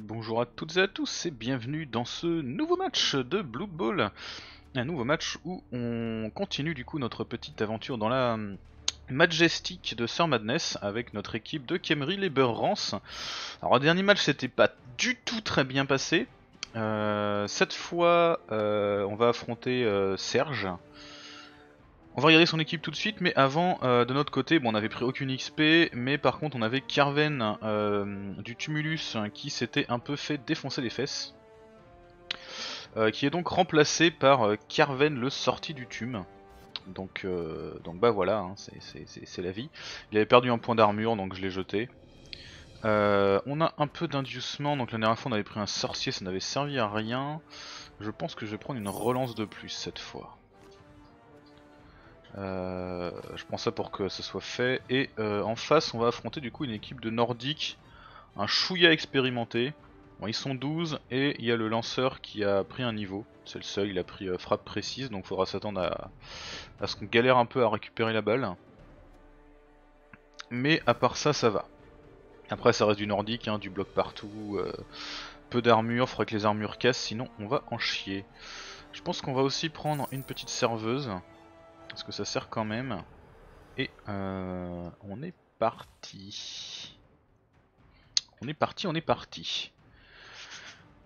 Bonjour à toutes et à tous et bienvenue dans ce nouveau match de Blood Bowl. Un nouveau match où on continue du coup notre petite aventure dans la Majestic de Sir Madness avec notre équipe de Kemri les Rance. Alors le dernier match c'était pas du tout très bien passé. Euh, cette fois euh, on va affronter euh, Serge. On va regarder son équipe tout de suite, mais avant, euh, de notre côté, on avait pris aucune XP, mais par contre on avait Carven euh, du Tumulus qui s'était un peu fait défoncer les fesses. Euh, qui est donc remplacé par Carven le sorti du Tum. Donc, donc bah voilà, hein, c'est- la vie. Il avait perdu un point d'armure, donc je l'ai jeté. On a un peu d'inducement, donc la dernière fois on avait pris un sorcier, ça n'avait servi à rien. Je pense que je vais prendre une relance de plus cette fois. Euh, je prends ça pour que ce soit fait. Et euh, en face, on va affronter du coup une équipe de nordiques, un chouïa expérimenté. Bon, ils sont 12 et il y a le lanceur qui a pris un niveau. C'est le seul, il a pris euh, frappe précise, donc faudra s'attendre à, ce qu'on galère un peu à récupérer la balle. Mais à part ça, ça va. Après, ça reste du nordique, hein, du bloc partout, peu d'armure, faudrait que les armures cassent, sinon on va en chier. Je pense qu'on va aussi prendre une petite serveuse. Parce que ça sert quand même. Et euh, on est parti. On est parti, on est parti.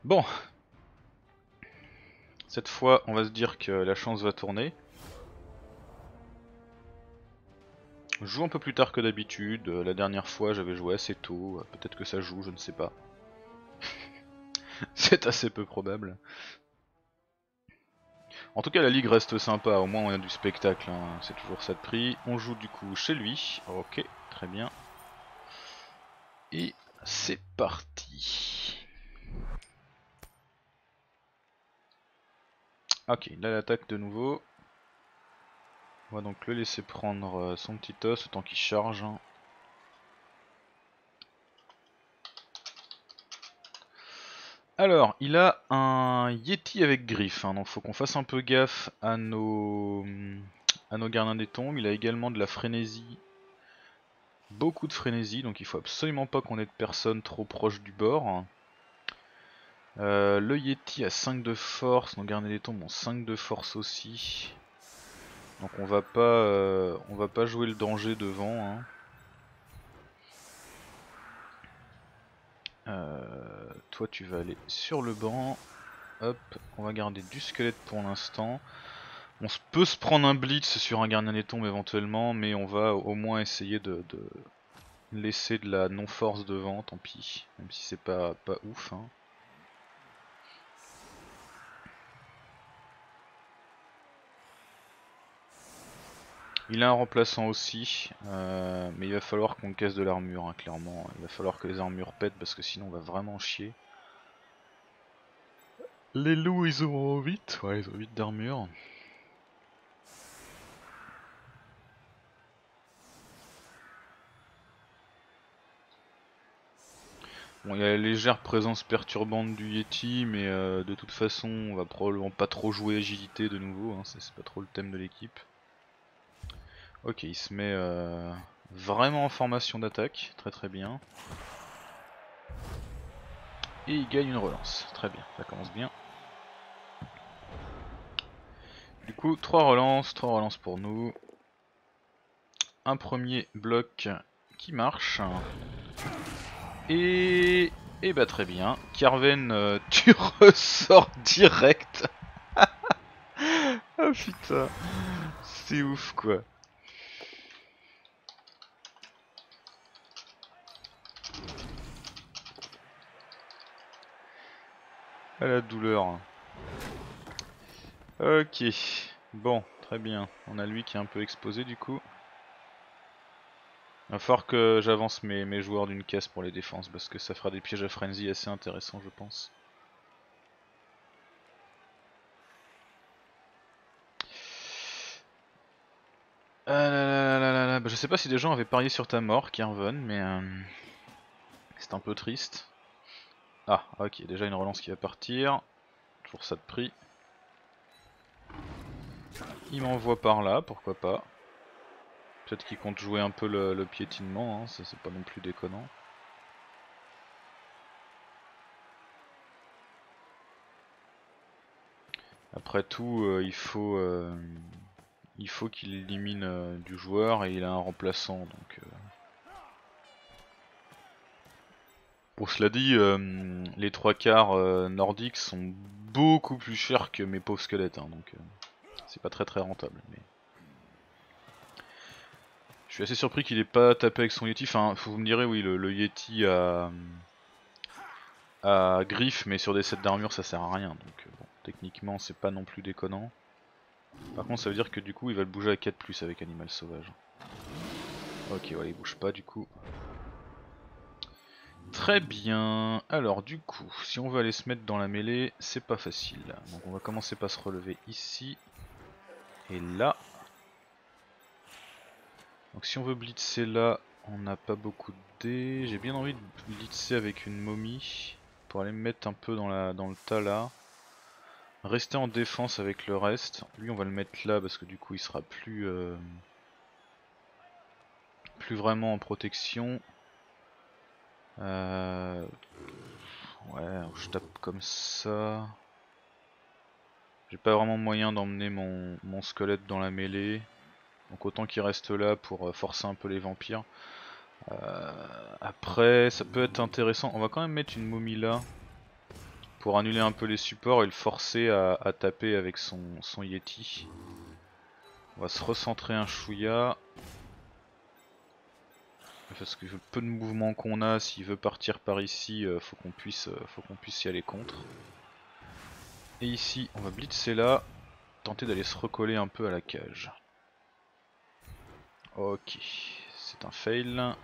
Bon. Cette fois, on va se dire que la chance va tourner. Je joue un peu plus tard que d'habitude. Euh, La dernière fois, j'avais joué assez tôt. Euh, Peut-être que ça joue, je ne sais pas. C'est assez peu probable. En tout cas, la ligue reste sympa, au moins on a du spectacle, hein. c'est toujours ça de prix. On joue du coup chez lui, ok, très bien. Et c'est parti. Ok, là l'attaque de nouveau. On va donc le laisser prendre euh, son petit os autant qu'il charge. Alors, il a un Yeti avec griffe, hein, donc faut qu'on fasse un peu gaffe à nos, gardiens des tombes. Il a également de la frénésie, beaucoup de frénésie, donc il faut absolument pas qu'on ait de personnes trop proches du bord. Euh, le Yeti a 5 de force, nos gardiens des tombes ont 5 de force aussi. Donc on va pas, euh, va pas jouer le danger devant. hein. Euh, toi tu vas aller sur le banc. Hop, on va garder du squelette pour l'instant. On peut se prendre un blitz sur un gardien des tombes éventuellement, mais on va au moins essayer de, laisser de la non-force devant, tant pis. Même si c'est pas, pas ouf. hein. Il a un remplaçant aussi, euh, mais il va falloir qu'on casse de l'armure, hein, clairement. Il va falloir que les armures pètent parce que sinon on va vraiment chier. Les loups ils ont 8, ouais ils ont 8 d'armure. Bon, il y a la légère présence perturbante du Yeti, mais euh, de toute façon, on va probablement pas trop jouer agilité de nouveau, hein, c'est c'est pas trop le thème de l'équipe. Ok, il se met euh, vraiment en formation d'attaque, très très bien. Et il gagne une relance, très bien, ça commence bien. Du coup, 3 relances, 3 relances pour nous. Un premier bloc qui marche. Et... Et bah très bien. Carven, euh, tu ressors direct. oh putain. C'est ouf quoi. À la douleur. Ok. Bon, très bien. On a lui qui est un peu exposé du coup. Il va falloir que j'avance mes, joueurs d'une caisse pour les défenses parce que ça fera des pièges à frenzy assez intéressants je pense. Ah là là là. Bah, je sais pas si des gens avaient parié sur ta mort, Kervon, mais euh, c'est un peu triste. Ah, ok, déjà une relance qui va partir. Toujours ça de prix. Il m'envoie par là, pourquoi pas. Peut-être qu'il compte jouer un peu le, piétinement, hein, c'est pas non plus déconnant. Après tout, euh, il faut euh, il faut qu'il élimine euh, du joueur et il a un remplaçant, donc Pour cela dit, les trois quarts nordiques sont beaucoup plus chers que mes pauvres squelettes, hein, donc c'est pas très très rentable. Je suis assez surpris qu'il ait pas tapé avec son Yeti. Enfin, vous me direz, oui, le, Yeti a, a griffe, mais sur des sets d'armure ça sert à rien. Donc bon, techniquement, c'est pas non plus déconnant. Par contre, ça veut dire que du coup, il va le bouger à 4 plus avec Animal Sauvage. Ok, ouais, il bouge pas du coup. Très bien, alors du coup, si on veut aller se mettre dans la mêlée, c'est pas facile. Donc on va commencer par se relever ici, et là. Donc si on veut blitzer là, on n'a pas beaucoup de dés. J'ai bien envie de blitzer avec une momie, pour aller me mettre un peu dans, le tas là. Rester en défense avec le reste. Lui on va le mettre là parce que du coup il sera plus... Euh, plus vraiment en protection. Euh... Ouais, je tape comme ça. J'ai pas vraiment moyen d'emmener mon, squelette dans la mêlée. Donc autant qu'il reste là pour euh, forcer un peu les vampires. Euh, après, ça peut être intéressant. On va quand même mettre une momie là. Pour annuler un peu les supports et le forcer à, taper avec son, son Yeti. On va se recentrer un chouïa. Parce que le peu de mouvement qu'on a, s'il veut partir par ici, euh, faut qu'on puisse, euh, faut qu'on puisse y aller contre. Et ici, on va blitzer là, tenter d'aller se recoller un peu à la cage. Ok, c'est un fail.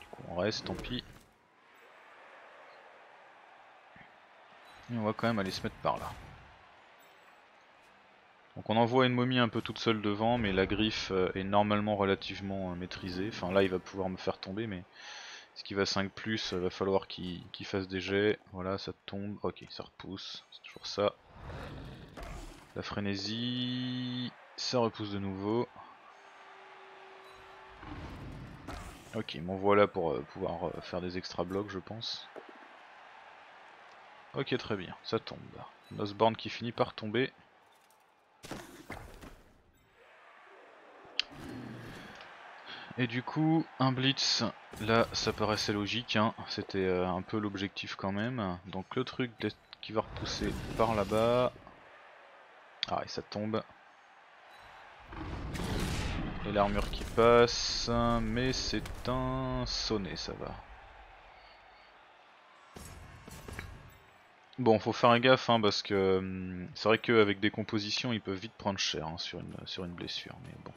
Du coup, on reste, tant pis. Et on va quand même aller se mettre par là. Donc on envoie une momie un peu toute seule devant, mais la griffe euh, est normalement relativement euh, maîtrisée. Enfin là il va pouvoir me faire tomber, mais ce qui va 5 plus, euh, va falloir qu'il fasse des jets. Voilà, ça tombe. Ok, ça repousse, c'est toujours ça. La frénésie, ça repousse de nouveau. Ok, m'envoie là pour pouvoir faire des extra blocs, je pense. Ok, très bien, ça tombe. Nosborn qui finit par tomber. Et du coup, un blitz, là ça paraissait logique, hein. c'était euh, un peu l'objectif quand même. Donc le truc qui va repousser par là-bas. Ah et ça tombe. Et l'armure qui passe, mais c'est un sonnet, ça va. Bon, faut faire un gaffe hein, parce que hum, c'est vrai qu'avec des compositions ils peuvent vite prendre cher hein, sur, une, sur une blessure, mais bon.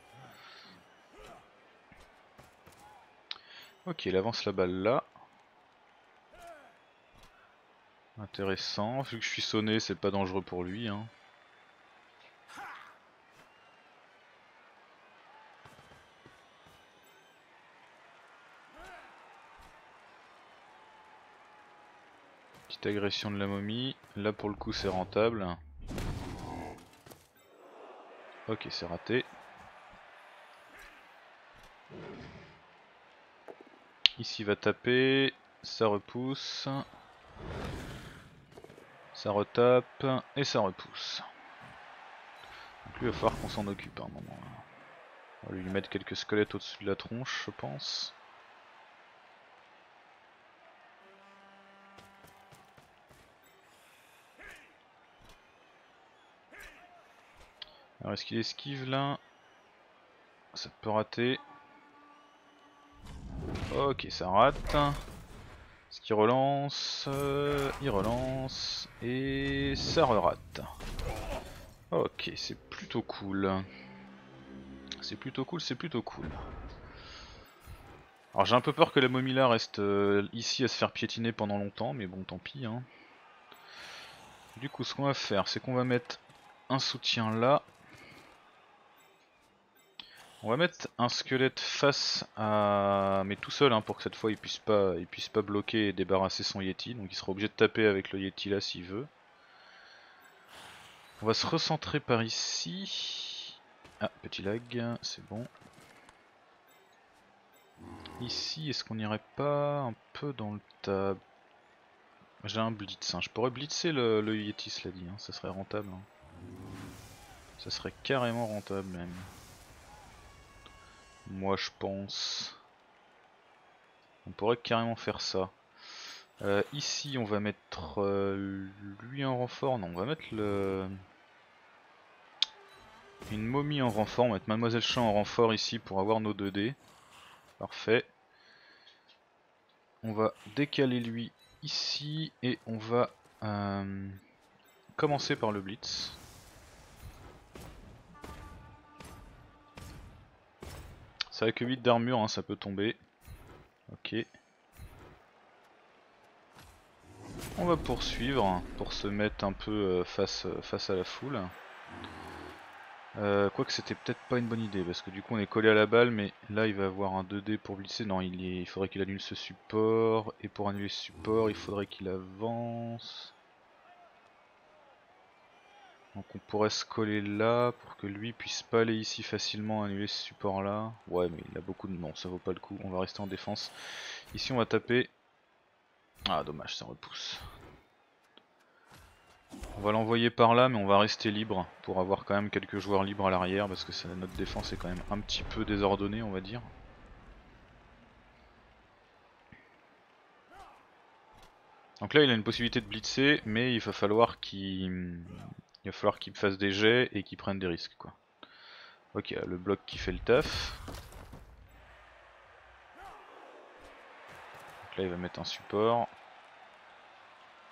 Ok, il avance la balle là. Intéressant, vu que je suis sonné, c'est pas dangereux pour lui. Hein. Agression de la momie. Là pour le coup c'est rentable. Ok c'est raté. Ici va taper, ça repousse, ça retape et ça repousse. Donc lui il va falloir qu'on s'en occupe un moment. On va lui mettre quelques squelettes au-dessus de la tronche je pense. Est-ce qu'il esquive là? Ça peut rater. Ok, ça rate. Ce qui relance, euh, il relance et ça re-rate. Ok, c'est plutôt cool. C'est plutôt cool, c'est plutôt cool. Alors j'ai un peu peur que la momie là reste euh, ici à se faire piétiner pendant longtemps, mais bon tant pis. Hein. Du coup ce qu'on va faire, c'est qu'on va mettre un soutien là. On va mettre un squelette face à... mais tout seul hein, pour que cette fois il puisse pas il puisse pas bloquer et débarrasser son Yeti. Donc il sera obligé de taper avec le Yeti là s'il veut. On va se recentrer par ici. Ah, petit lag, c'est bon. Ici, est-ce qu'on irait pas un peu dans le tas? J'ai un blitz, hein. je pourrais blitzer le, le Yeti cela dit, hein. ça serait rentable. Hein. Ça serait carrément rentable même. Moi je pense. On pourrait carrément faire ça. Euh, ici on va mettre euh, lui en renfort, non on va mettre. Une momie en renfort, on va mettre Mademoiselle Chat en renfort ici pour avoir nos 2D. Parfait. On va décaler lui ici et on va euh, commencer par le blitz. C'est avec 8 d'armure, hein, ça peut tomber. Ok. On va poursuivre pour se mettre un peu euh, face, face à la foule. Euh, Quoique c'était peut-être pas une bonne idée parce que du coup on est collé à la balle mais là il va avoir un 2D pour glisser. Non il, il faudrait qu'il annule ce support et pour annuler ce support il faudrait qu'il avance. Donc on pourrait se coller là pour que lui puisse pas aller ici facilement annuler ce support là. Ouais mais il a beaucoup de... Non ça vaut pas le coup, on va rester en défense. Ici on va taper... Ah dommage ça repousse. On va l'envoyer par là mais on va rester libre pour avoir quand même quelques joueurs libres à l'arrière parce que notre défense est quand même un petit peu désordonnée on va dire. Donc là il a une possibilité de blitzer mais il va falloir qu'il va falloir qu'il fasse des jets et qu'il prenne des risques quoi. Ok le bloc qui fait le taf. Donc là il va mettre un support.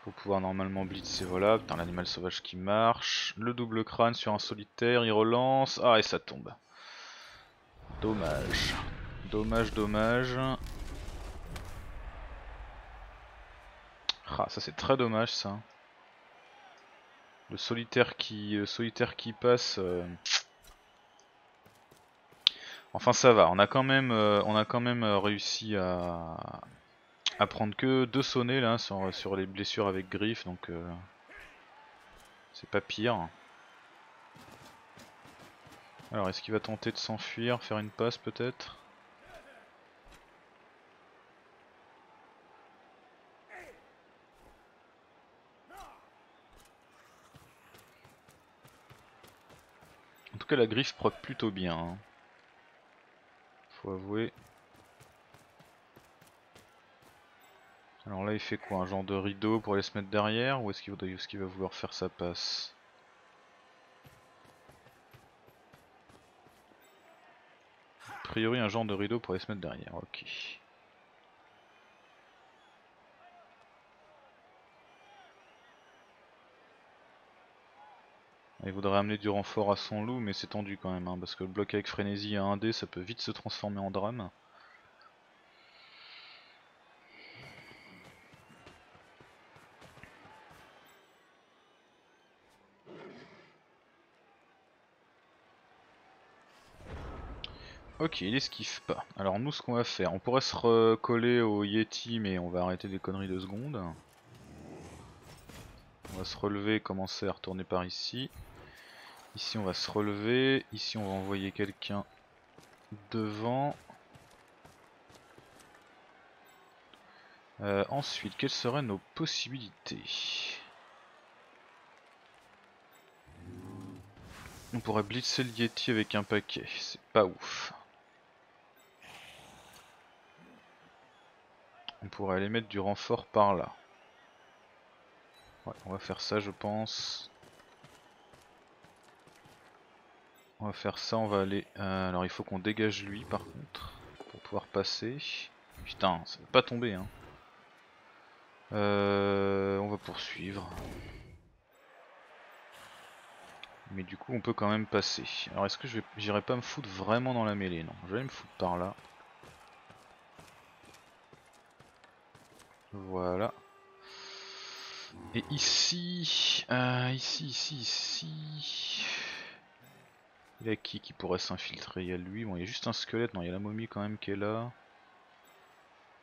Pour pouvoir normalement blitzer, voilà. Putain, l'animal sauvage qui marche. Le double crâne sur un solitaire, il relance. Ah, et ça tombe. Dommage. Dommage, dommage. Ah, ça c'est très dommage ça. Le solitaire qui, solitaire qui passe. Euh. Enfin ça va, on a quand même, euh, euh, réussi à, prendre que deux sonnets là sur, les blessures avec griffes donc c'est pas pire. Alors est-ce qu'il va tenter de s'enfuir, faire une passe peut-être? Cas la griffe proc plutôt bien. Hein. Faut avouer. Alors là il fait quoi Un genre de rideau pour aller se mettre derrière ou est-ce qu'il va, vouloir faire sa passe? A priori un genre de rideau pour aller se mettre derrière, ok. Il voudrait amener du renfort à son loup mais c'est tendu quand même hein, parce que le bloc avec frénésie à 1D ça peut vite se transformer en drame. Ok, il esquive pas. Alors nous ce qu'on va faire, on pourrait se recoller au Yeti mais on va arrêter des conneries de secondes. On va se relever, commencer à retourner par ici. Ici on va se relever, ici on va envoyer quelqu'un devant. Euh, ensuite, quelles seraient nos possibilités? On pourrait blitzer le Yeti avec un paquet, c'est pas ouf. On pourrait aller mettre du renfort par là. Ouais, on va faire ça je pense. On va faire ça, on va aller... Euh, alors il faut qu'on dégage lui par contre, pour pouvoir passer. Putain, ça va pas tomber hein. Euh, on va poursuivre. Mais du coup on peut quand même passer. Alors est-ce que j'irai pas me foutre vraiment dans la mêlée? Non, je vais me foutre par là. Voilà. Et ici, euh, ici, ici, ici... Il y a qui qui pourrait s'infiltrer? Il y a lui, bon il y a juste un squelette, non il y a la momie quand même qui est là.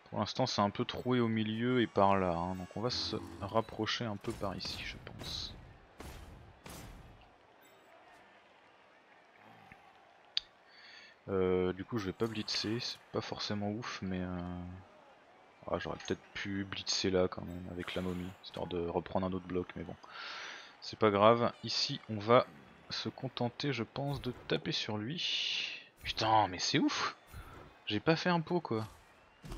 Pour l'instant c'est un peu troué au milieu et par là, hein. donc on va se rapprocher un peu par ici je pense. Euh, du coup je vais pas blitzer, c'est pas forcément ouf mais... Euh... Ah, J'aurais peut-être pu blitzer là quand même avec la momie, histoire de reprendre un autre bloc, mais bon. C'est pas grave. Ici, on va se contenter, je pense, de taper sur lui. Putain, mais c'est ouf J'ai pas fait un pot, quoi.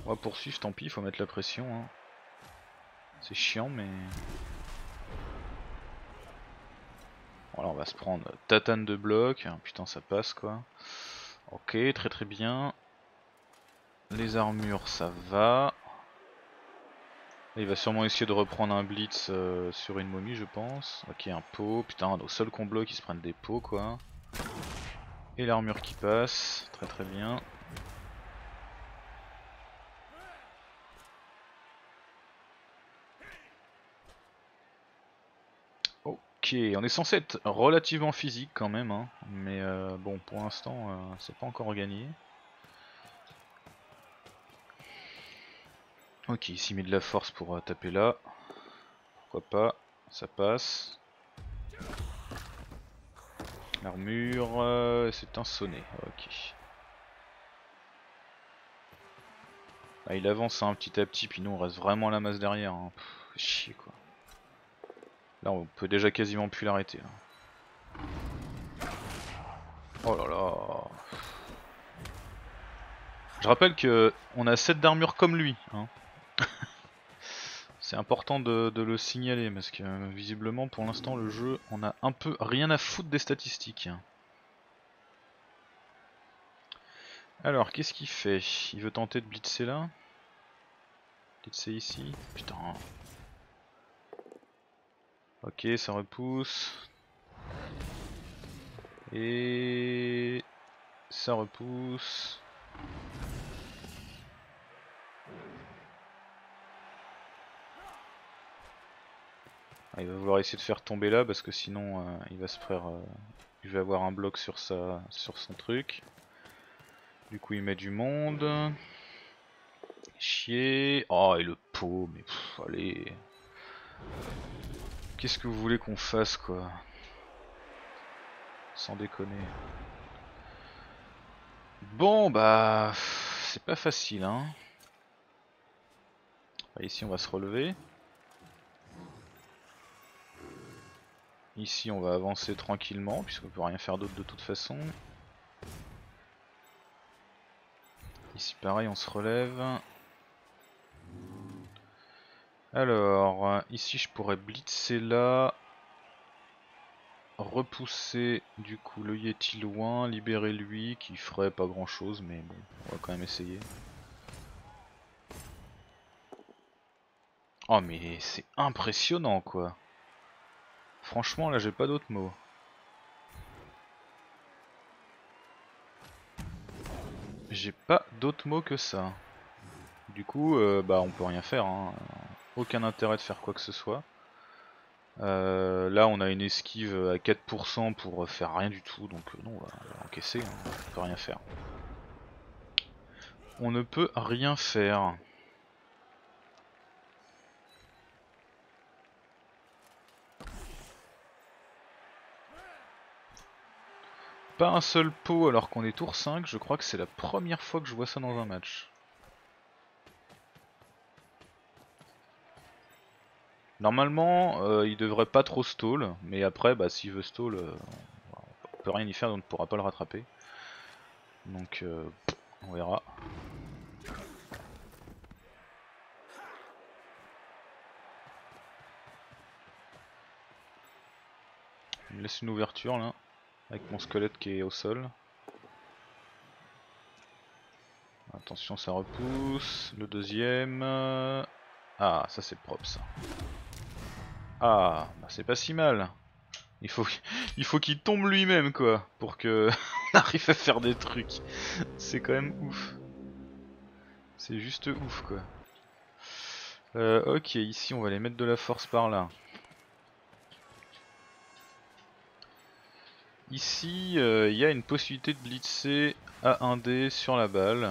On va poursuivre, tant pis, faut mettre la pression. Hein. C'est chiant, mais... Voilà, on va se prendre tatane de bloc. Putain, ça passe, quoi. Ok, très très bien. Les armures, ça va. Il va sûrement essayer de reprendre un blitz euh, sur une momie, je pense. Ok, un pot. Putain, nos seuls qu'on bloque, ils se prennent des pots, quoi. Et l'armure qui passe. Très très bien. Ok, on est censé être relativement physique quand même, hein. mais euh, bon, pour l'instant, euh, c'est pas encore gagné. Ok, ici met de la force pour euh, taper là. Pourquoi pas, ça passe. L'armure, euh, c'est un sonnet, ok. Ah, il avance un petit à petit, puis nous on reste vraiment la masse derrière. Hein. chier quoi. Là on peut déjà quasiment plus l'arrêter. Oh là là. Je rappelle que on a 7 d'armure comme lui. Hein. C'est important de, le signaler parce que visiblement pour l'instant le jeu on a un peu rien à foutre des statistiques. Alors qu'est-ce qu'il fait? Il veut tenter de blitzer là? Blitzer ici? Putain Ok, ça repousse. Et ça repousse. Ah, il va vouloir essayer de faire tomber là parce que sinon euh, il va se faire. Euh, il va avoir un bloc sur sa sur son truc. Du coup il met du monde. Chier. Oh et le pot, mais allez. Qu'est-ce que vous voulez qu'on fasse quoi? Sans déconner. Bon bah c'est pas facile hein. ici on va se relever. Ici on va avancer tranquillement puisqu'on peut rien faire d'autre de toute façon. Ici pareil on se relève. Alors, ici je pourrais blitzer là. Repousser du coup le Yeti loin, libérer lui qui ferait pas grand chose mais bon, on va quand même essayer. Oh mais c'est impressionnant quoi. Franchement là j'ai pas d'autres mots. J'ai pas d'autres mots que ça. Du coup euh, bah on peut rien faire hein aucun intérêt de faire quoi que ce soit. Euh, là on a une esquive à 4% pour faire rien du tout, donc euh, non, on va, encaisser, hein, on peut rien faire. On ne peut rien faire. Pas un seul pot alors qu'on est tour 5, je crois que c'est la première fois que je vois ça dans un match. Normalement, euh, il devrait pas trop stall, mais après, bah, s'il veut stall, euh, on peut rien y faire, donc on ne pourra pas le rattraper. Donc, euh, on verra. Il laisse une ouverture là, avec mon squelette qui est au sol. Attention, ça repousse. Le deuxième. Ah, ça c'est propre ça. Ah, bah c'est pas si mal. Il faut, il faut qu'il tombe lui-même quoi, pour que on arrive à faire des trucs. C'est quand même ouf. C'est juste ouf quoi. Euh, ok, ici on va les mettre de la force par là. Ici, euh, il y a une possibilité de blitzer à 1D sur la balle.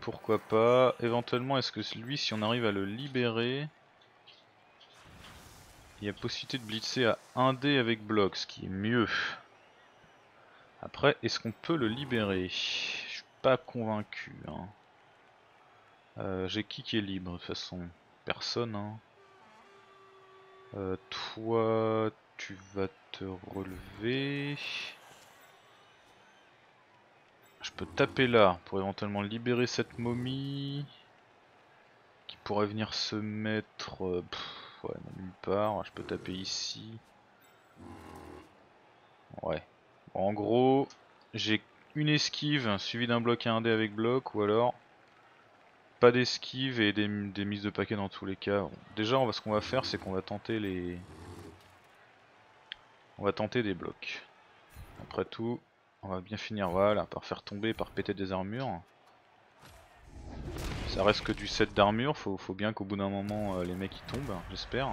Pourquoi pas? Éventuellement, est-ce que lui, si on arrive à le libérer... Il y a possibilité de blitzer à 1D avec bloc, ce qui est mieux. Après, est-ce qu'on peut le libérer? Je suis pas convaincu. Hein. Euh, J'ai qui qui est libre de toute façon? Personne. Hein. Euh, toi, tu vas te relever. Je peux taper là pour éventuellement libérer cette momie. Qui pourrait venir se mettre... Euh, ouais, nulle part. Je peux taper ici. Ouais. en gros, j'ai une esquive suivie d'un bloc 1D avec bloc ou alors pas d'esquive et des, mises de paquet dans tous les cas. déjà, ce qu'on va faire, c'est qu'on va tenter les... On va tenter des blocs. Après tout, on va bien finir voilà, par faire tomber, par péter des armures. Ça reste que du set d'armure, faut, bien qu'au bout d'un moment euh, les mecs ils tombent, j'espère.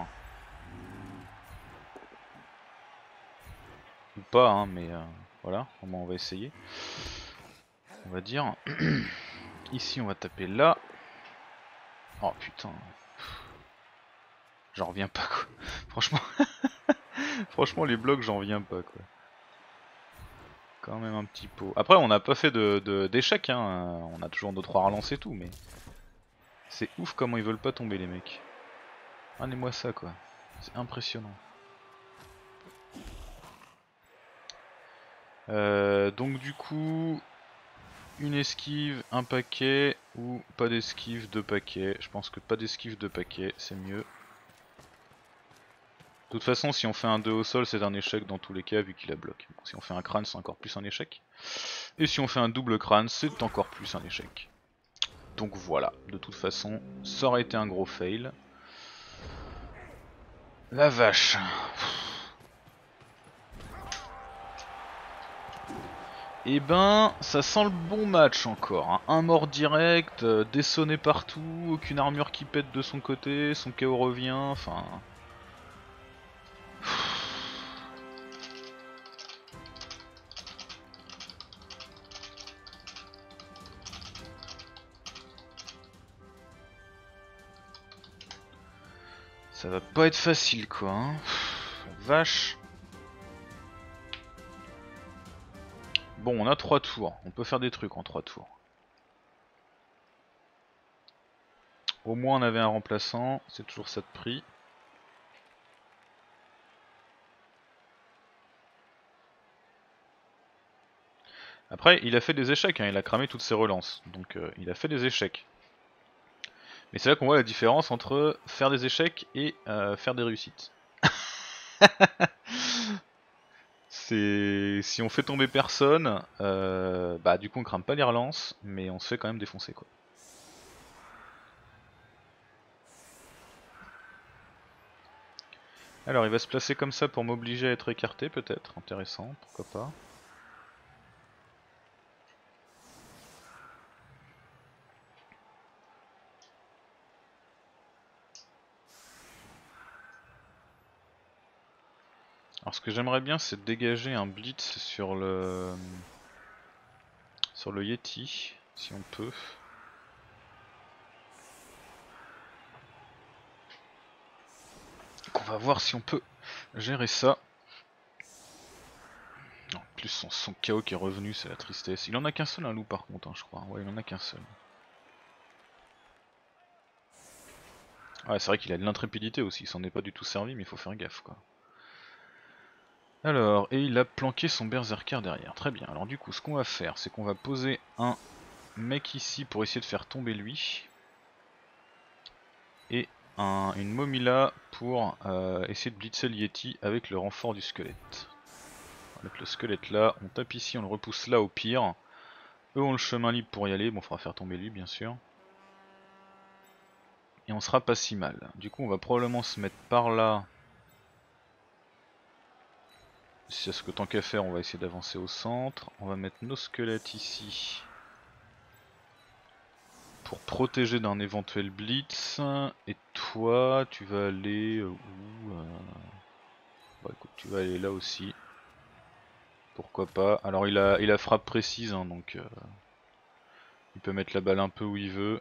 Ou pas, hein, mais euh, voilà, au on va essayer. On va dire. Ici on va taper là. Oh putain. J'en reviens pas quoi. Franchement. Franchement les blocs j'en reviens pas quoi. Quand même un petit pot. Après on n'a pas fait d'échec de, hein. On a toujours nos trois relances et tout mais. C'est ouf comment ils veulent pas tomber les mecs. Ramenez-moi ça quoi. C'est impressionnant. Euh, donc du coup, une esquive, un paquet, ou pas d'esquive, deux paquets. Je pense que pas d'esquive, deux paquets, c'est mieux. De toute façon, si on fait un 2 au sol, c'est un échec dans tous les cas, vu qu'il a bloqué. si on fait un crâne, c'est encore plus un échec. Et si on fait un double crâne, c'est encore plus un échec. Donc voilà, de toute façon, ça aurait été un gros fail. La vache. Et eh ben, ça sent le bon match encore. Hein. Un mort direct, euh, dessonné partout, aucune armure qui pète de son côté, son chaos revient, enfin... va pas être facile quoi. Hein. Vache. Bon, on a 3 tours. On peut faire des trucs en 3 tours. Au moins on avait un remplaçant, c'est toujours ça de prix. Après, il a fait des échecs, hein. il a cramé toutes ses relances. Donc euh, il a fait des échecs. Mais c'est là qu'on voit la différence entre faire des échecs et euh, faire des réussites. c'est si on fait tomber personne, euh, bah du coup on crame pas les relances, mais on se fait quand même défoncer quoi. Alors il va se placer comme ça pour m'obliger à être écarté peut-être, intéressant, pourquoi pas. Ce que j'aimerais bien c'est dégager un blitz sur le sur le Yeti si on peut. On va voir si on peut gérer ça. En plus son, son chaos qui est revenu c'est la tristesse. Il en a qu'un seul un loup par contre hein, je crois. Ouais il en a qu'un seul. Ouais c'est vrai qu'il a de l'intrépidité aussi, il s'en est pas du tout servi mais il faut faire gaffe quoi. Alors, et il a planqué son berserker derrière. Très bien. Alors du coup, ce qu'on va faire, c'est qu'on va poser un mec ici pour essayer de faire tomber lui. Et une momie là pour euh, essayer de blitzer le Yeti avec le renfort du squelette. Avec le squelette là, on tape ici, on le repousse là au pire. Eux ont le chemin libre pour y aller, bon, faudra faire tomber lui bien sûr. Et on sera pas si mal. Du coup, on va probablement se mettre par là c'est ce que tant qu'à faire, on va essayer d'avancer au centre. On va mettre nos squelettes ici. Pour protéger d'un éventuel blitz. Et toi, tu vas aller où euh Bah écoute, tu vas aller là aussi. Pourquoi pas. Alors il a, il a frappe précise, hein, donc... Euh, il peut mettre la balle un peu où il veut.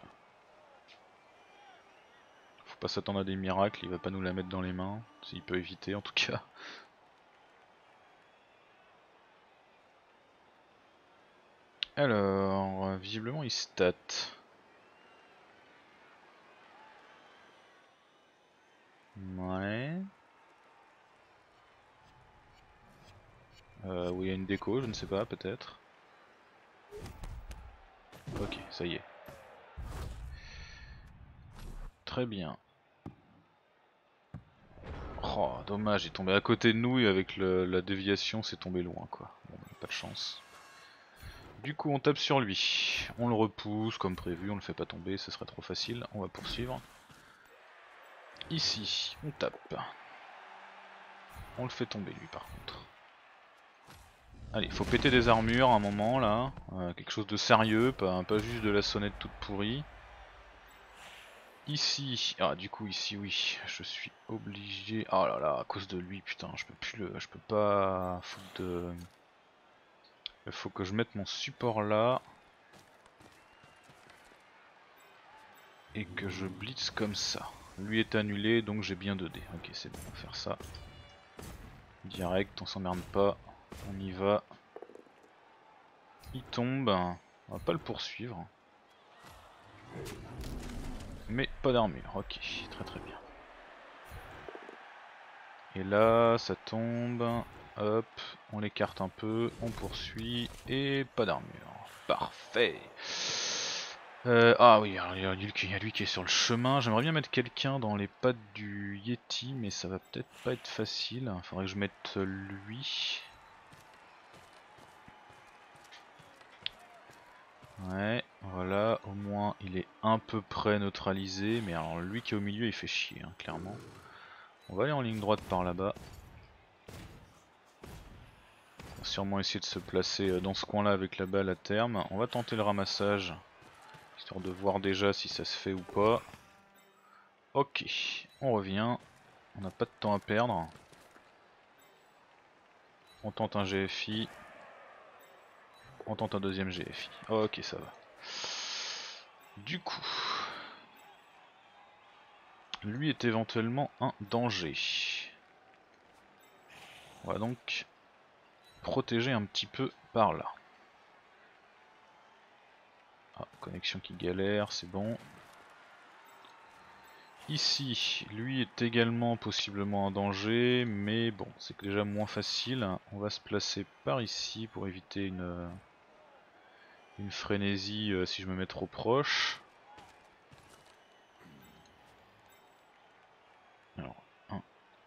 Faut pas s'attendre à des miracles, il va pas nous la mettre dans les mains. S'il peut éviter en tout cas. Alors, visiblement il stat. Ouais. Euh, où il y a une déco, je ne sais pas, peut-être. Ok, ça y est. Très bien. Oh, dommage, il est tombé à côté de nous et avec la déviation, c'est tombé loin, quoi. Pas de chance. Du coup, on tape sur lui. On le repousse comme prévu, on le fait pas tomber, ce serait trop facile. On va poursuivre. Ici, on tape. On le fait tomber, lui, par contre. Allez, faut péter des armures à un moment là, euh, quelque chose de sérieux, pas, pas juste de la sonnette toute pourrie. Ici, ah du coup ici oui, je suis obligé, oh là là, à cause de lui putain, je peux plus le, je peux pas foutre de... Il faut que je mette mon support là. Et que je blitz comme ça. Lui est annulé donc j'ai bien 2D. Ok c'est bon, on va faire ça. Direct, on s'emmerde pas. On y va. Il tombe. On va pas le poursuivre. Mais pas d'armure. Ok, très très bien. Et là, ça tombe. Hop, on l'écarte un peu, on poursuit et pas d'armure. Parfait. Euh, ah oui, il y, a lui qui est sur le chemin. J'aimerais bien mettre quelqu'un dans les pattes du Yeti, mais ça va peut-être pas être facile. Il faudrait que je mette lui. Ouais, voilà, au moins il est un peu près neutralisé, mais alors lui qui est au milieu il fait chier, hein, clairement. On va aller en ligne droite par là-bas. Va sûrement essayer de se placer euh, dans ce coin-là avec la balle à terme. On va tenter le ramassage, histoire de voir déjà si ça se fait ou pas. Ok, on revient, on n'a pas de temps à perdre. On tente un GFI, on tente un deuxième GFI. Ok, ça va. Du coup, lui est éventuellement un danger. On va donc protéger un petit peu par là. Ah, connexion qui galère, c'est bon. Ici, lui est également possiblement un danger, mais bon, c'est déjà moins facile. On va se placer par ici pour éviter une, une frénésie euh, si je me mets trop proche. Alors, 1,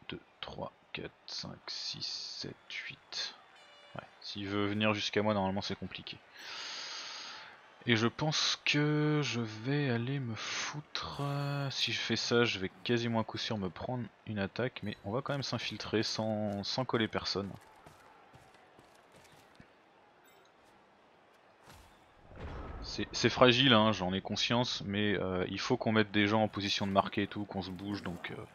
2, 3, 4, 5, 6, 7, 8. Ouais, s'il veut venir jusqu'à moi, normalement c'est compliqué. Et je pense que je vais aller me foutre... Si je fais ça, je vais quasiment à coup sûr me prendre une attaque, mais on va quand même s'infiltrer sans, sans coller personne. C'est fragile, hein, j'en ai conscience, mais euh, il faut qu'on mette des gens en position de marquer et tout, qu'on se bouge, donc euh,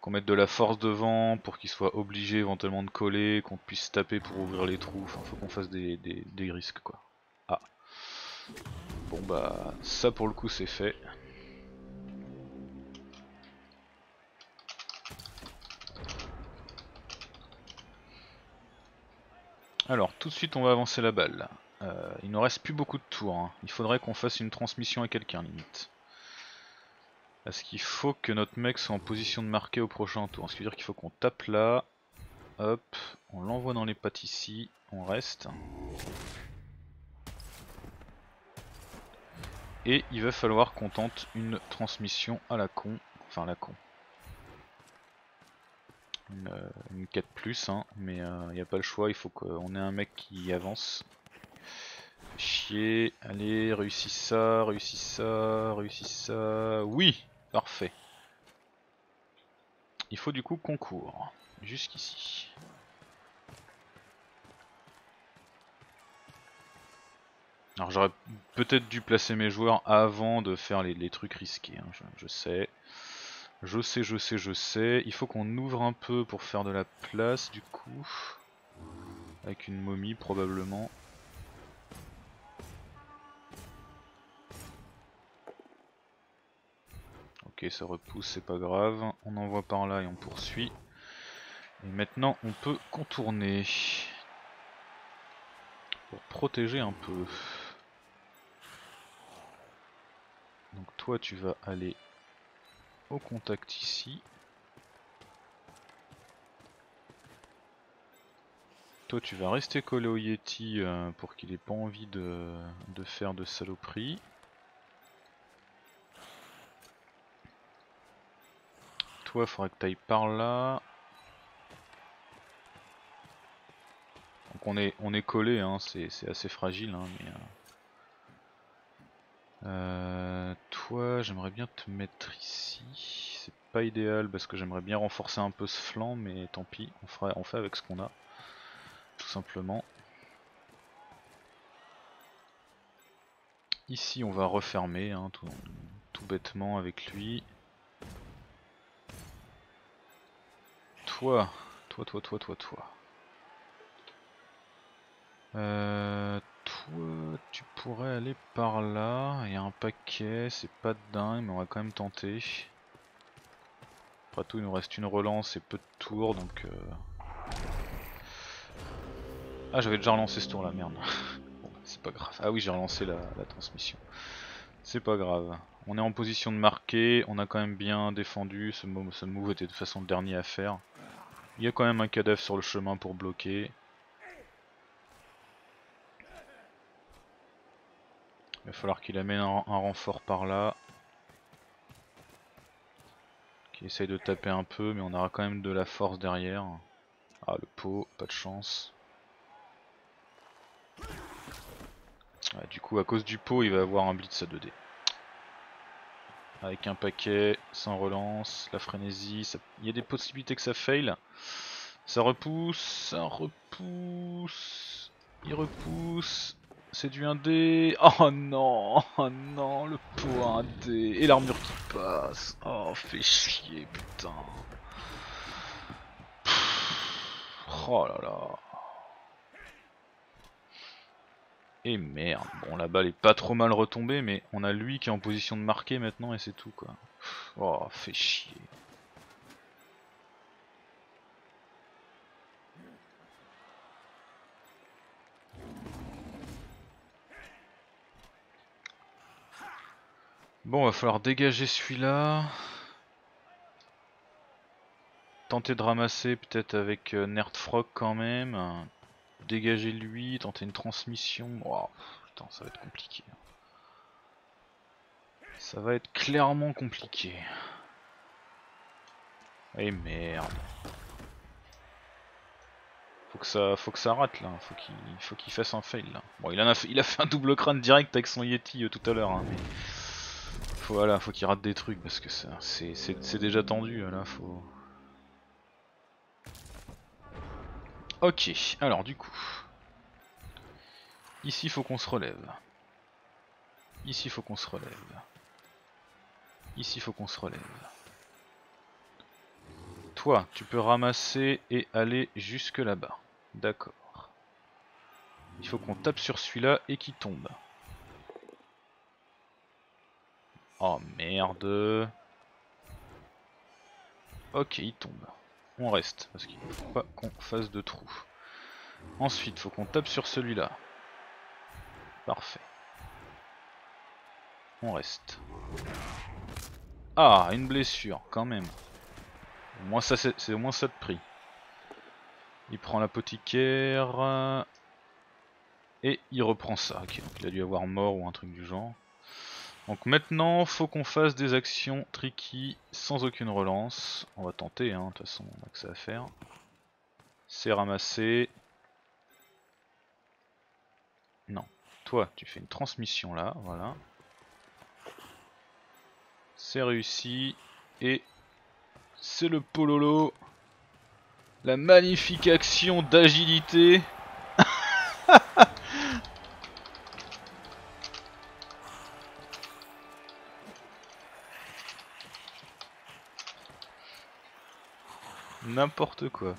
qu'on mette de la force devant pour qu'ils soient obligés éventuellement de coller, qu'on puisse taper pour ouvrir les trous, enfin faut qu'on fasse des, des risques quoi. Ah. Bon bah ça pour le coup c'est fait. Alors tout de suite on va avancer la balle. Euh, il ne reste plus beaucoup de tours. Hein. Il faudrait qu'on fasse une transmission à quelqu'un limite. Parce qu'il faut que notre mec soit en position de marquer au prochain tour? Ce qui veut dire qu'il faut qu'on tape là. Hop, on l'envoie dans les pattes ici. On reste. Et il va falloir qu'on tente une transmission à la con. Enfin la con. Une, 4 plus, hein, mais il euh, n'y a pas le choix, il faut qu'on ait un mec qui avance Chier. Allez, réussis ça, réussis ça, réussis ça. Oui, parfait. Il faut du coup qu'on court. Jusqu'ici. Alors j'aurais peut-être dû placer mes joueurs avant de faire les, trucs risqués, hein, je, sais. Je sais, je sais, je sais. Il faut qu'on ouvre un peu pour faire de la place du coup. Avec une momie probablement. Ok, ça repousse, c'est pas grave. On envoie par là et on poursuit. Et maintenant, on peut contourner. Pour protéger un peu. Donc toi, tu vas aller au contact ici. Toi, tu vas rester collé au Yeti euh, pour qu'il ait pas envie de, de faire de saloperie. Toi faudrait que t'ailles par là. Donc on est, on est collé, hein, c'est assez fragile. Hein, euh, euh, toi, j'aimerais bien te mettre ici. C'est pas idéal parce que j'aimerais bien renforcer un peu ce flanc, mais tant pis, on, fera, on fait avec ce qu'on a. Tout simplement. Ici, on va refermer, hein, tout bêtement avec lui. Toi, toi, toi, toi, toi, toi. Euh, toi, tu pourrais aller par là. Il y a un paquet, c'est pas dingue, mais on va quand même tenter. Après tout, il nous reste une relance et peu de tours, donc... Euh... Ah, j'avais déjà relancé ce tour là, merde. c'est pas grave. Ah oui, j'ai relancé la, transmission. C'est pas grave. On est en position de marquer, on a quand même bien défendu, ce move était de toute façon le dernier à faire. Il y a quand même un cadavre sur le chemin pour bloquer. Il va falloir qu'il amène un, renfort par là. Qui essaye de taper un peu, mais on aura quand même de la force derrière. Ah, le pot, pas de chance. du coup, à cause du pot, il va avoir un blitz à 2D. Avec un paquet, sans relance, la frénésie, il y a des possibilités que ça fail. Ça repousse, ça repousse, il repousse, c'est du 1D. Oh non, oh non, le pot 1D. Et l'armure qui passe. Oh, fait chier, putain. Oh là là. Et merde. Bon, la balle est pas trop mal retombée, mais on a lui qui est en position de marquer maintenant et c'est tout quoi. Oh, fait chier. Bon, va falloir dégager celui-là. Tenter de ramasser peut-être avec euh, Nerdfrog quand même. Dégager lui, tenter une transmission. Oh, putain, ça va être compliqué. Ça va être clairement compliqué. Eh merde. Faut que ça, faut que ça rate là. Faut qu'il, faut qu'il fasse un fail là. Bon, il a, fait, il a fait un double crâne direct avec son Yeti euh, tout à l'heure. Hein, voilà, faut qu'il rate des trucs parce que c'est déjà tendu là, faut... Ok, alors du coup... Ici faut qu'on se relève. Ici faut qu'on se relève. Ici faut qu'on se relève. Toi, tu peux ramasser et aller jusque là-bas. D'accord. Il faut qu'on tape sur celui-là et qu'il tombe. Oh merde. Ok, il tombe. On reste, parce qu'il ne faut pas qu'on fasse de trous. Ensuite, faut qu'on tape sur celui-là. Parfait. On reste. Ah, une blessure, quand même. Moins ça, c'est au moins ça de prix. Il prend l'apothicaire. Et il reprend ça. Ok, donc il a dû avoir mort ou un truc du genre. Donc maintenant, faut qu'on fasse des actions tricky sans aucune relance. On va tenter, hein, de toute façon, on a que ça à faire. C'est ramasser. Non. Toi, tu fais une transmission là, voilà. C'est réussi. Et c'est le pololo. La magnifique action d'agilité. N'importe quoi.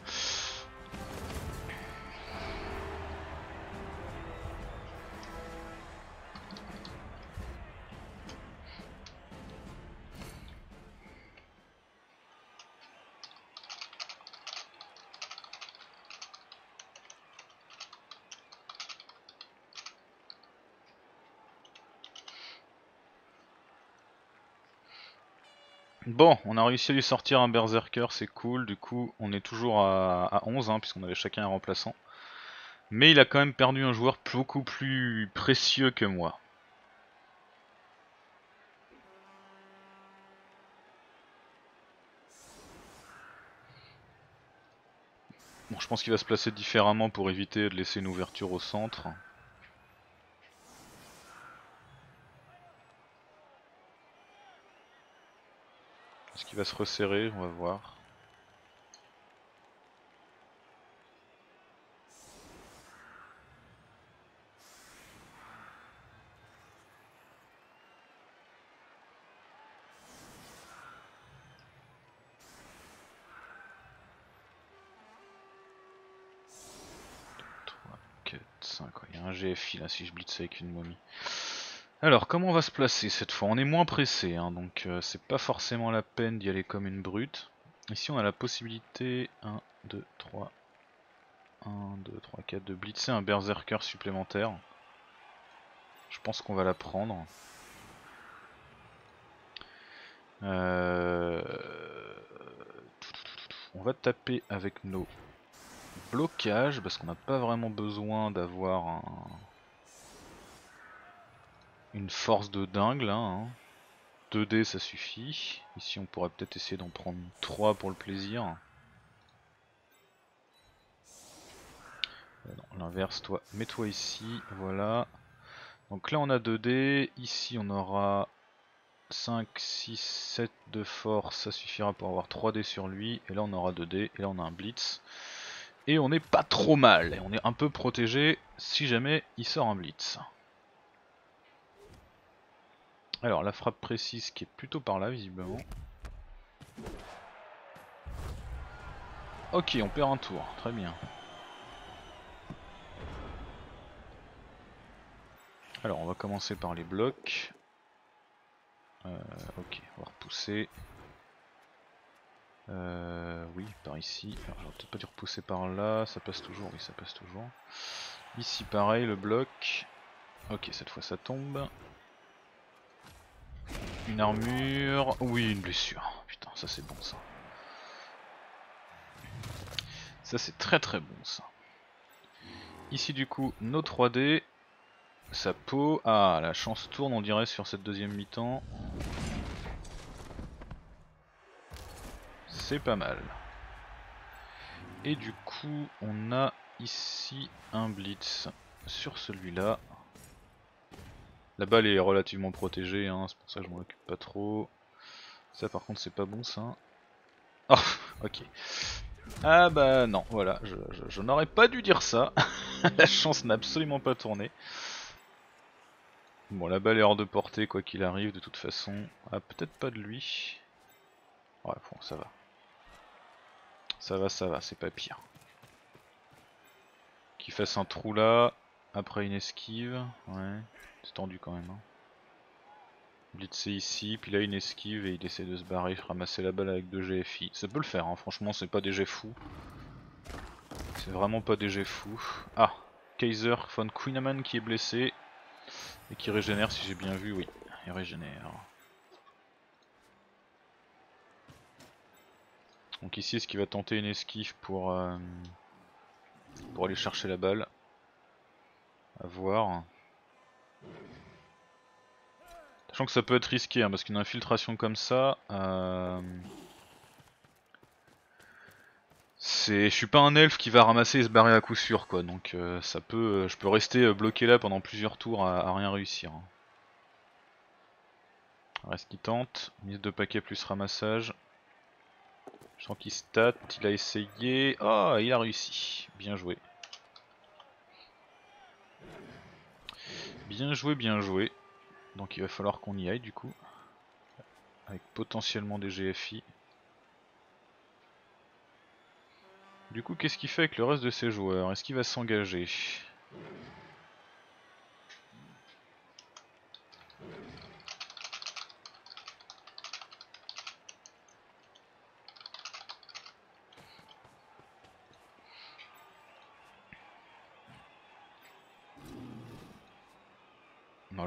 A réussi à lui sortir un berserker, c'est cool, du coup on est toujours à, 11 hein, puisqu'on avait chacun un remplaçant. Mais il a quand même perdu un joueur beaucoup plus précieux que moi. Bon, je pense qu'il va se placer différemment pour éviter de laisser une ouverture au centre. Qu'il va se resserrer On va voir. Il y a un GFI là si je blitz avec une momie. Alors comment on va se placer cette fois? On est moins pressé, hein, donc euh, c'est pas forcément la peine d'y aller comme une brute. Ici on a la possibilité 1, 2, 3, 1, 2, 3, 4 de blitzer un berserker supplémentaire. Je pense qu'on va la prendre. Euh, on va taper avec nos blocage parce qu'on n'a pas vraiment besoin d'avoir une force de dingue là. 2D hein. ça suffit. Ici on pourrait peut-être essayer d'en prendre 3 pour le plaisir. Euh, l'inverse, toi, mets-toi ici, voilà. Donc là on a 2D, ici on aura 5, 6, 7 de force, ça suffira pour avoir 3D sur lui, et là on aura 2D, et là on a un blitz. Et on n'est pas trop mal, on est un peu protégé si jamais il sort un blitz. Alors la frappe précise qui est plutôt par là visiblement. Ok, on perd un tour, très bien. Alors on va commencer par les blocs. Euh, ok, on va repousser. Euh, oui, par ici. Alors, vais peut-être pas dû repousser par là. Ça passe toujours. Oui, ça passe toujours. Ici, pareil, le bloc. Ok, cette fois ça tombe. Une armure. Oui, une blessure. Putain, ça c'est bon ça. Ça c'est très très bon ça. Ici du coup, nos 3D. Sa peau. Ah, la chance tourne on dirait sur cette deuxième mi-temps. c'est pas mal. Et du coup, on a ici un blitz sur celui-là. La balle est relativement protégée, hein, c'est pour ça que je m'en occupe pas trop. Ça par contre c'est pas bon ça. Oh, ok. Ah bah non, voilà, je, n'aurais pas dû dire ça. la chance n'a absolument pas tourné. Bon, la balle est hors de portée quoi qu'il arrive de toute façon. Ah, peut-être pas de lui. Ouais, bon, ça va. Ça va, ça va, c'est pas pire. Qu'il fasse un trou là, après une esquive, ouais, c'est tendu quand même. Hein. Blitzer ici, puis là une esquive et il essaie de se barrer, ramasser la balle avec deux GFI. Ça peut le faire, hein. franchement c'est pas des jets fous. C'est vraiment pas des jets fous. Ah, Kaiser von Queenaman qui est blessé et qui régénère si j'ai bien vu, oui, il régénère. Donc ici est-ce qu'il va tenter une esquive pour, euh, pour aller chercher la balle? À voir. Sachant que ça peut être risqué hein, parce qu'une infiltration comme ça... Euh, c'est, je suis pas un elfe qui va ramasser et se barrer à coup sûr quoi, donc euh, ça peut, je peux rester bloqué là pendant plusieurs tours à, rien réussir. Hein. Reste qui tente, mise de paquet plus ramassage. Je sens qu'il stat, il a essayé. Oh, il a réussi. Bien joué. Bien joué, bien joué. Donc il va falloir qu'on y aille du coup. Avec potentiellement des GFI. Du coup, qu'est-ce qu'il fait avec le reste de ses joueurs? Est-ce qu'il va s'engager?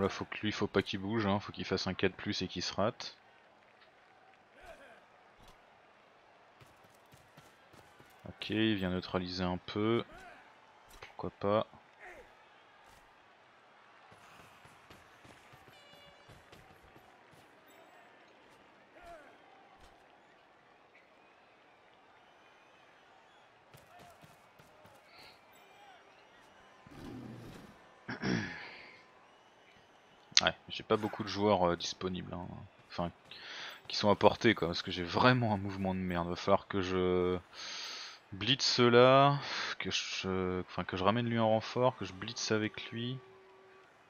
Là faut que lui faut pas qu'il bouge, hein. faut qu'il fasse un 4 plus et qu'il se rate. Ok, il vient neutraliser un peu. pourquoi pas. Ouais, j'ai pas beaucoup de joueurs euh, disponibles. hein. Enfin, qui sont à portée quoi, parce que j'ai vraiment un mouvement de merde. Va falloir que je blitz cela, que je, enfin que je ramène lui en renfort, que je blitz avec lui.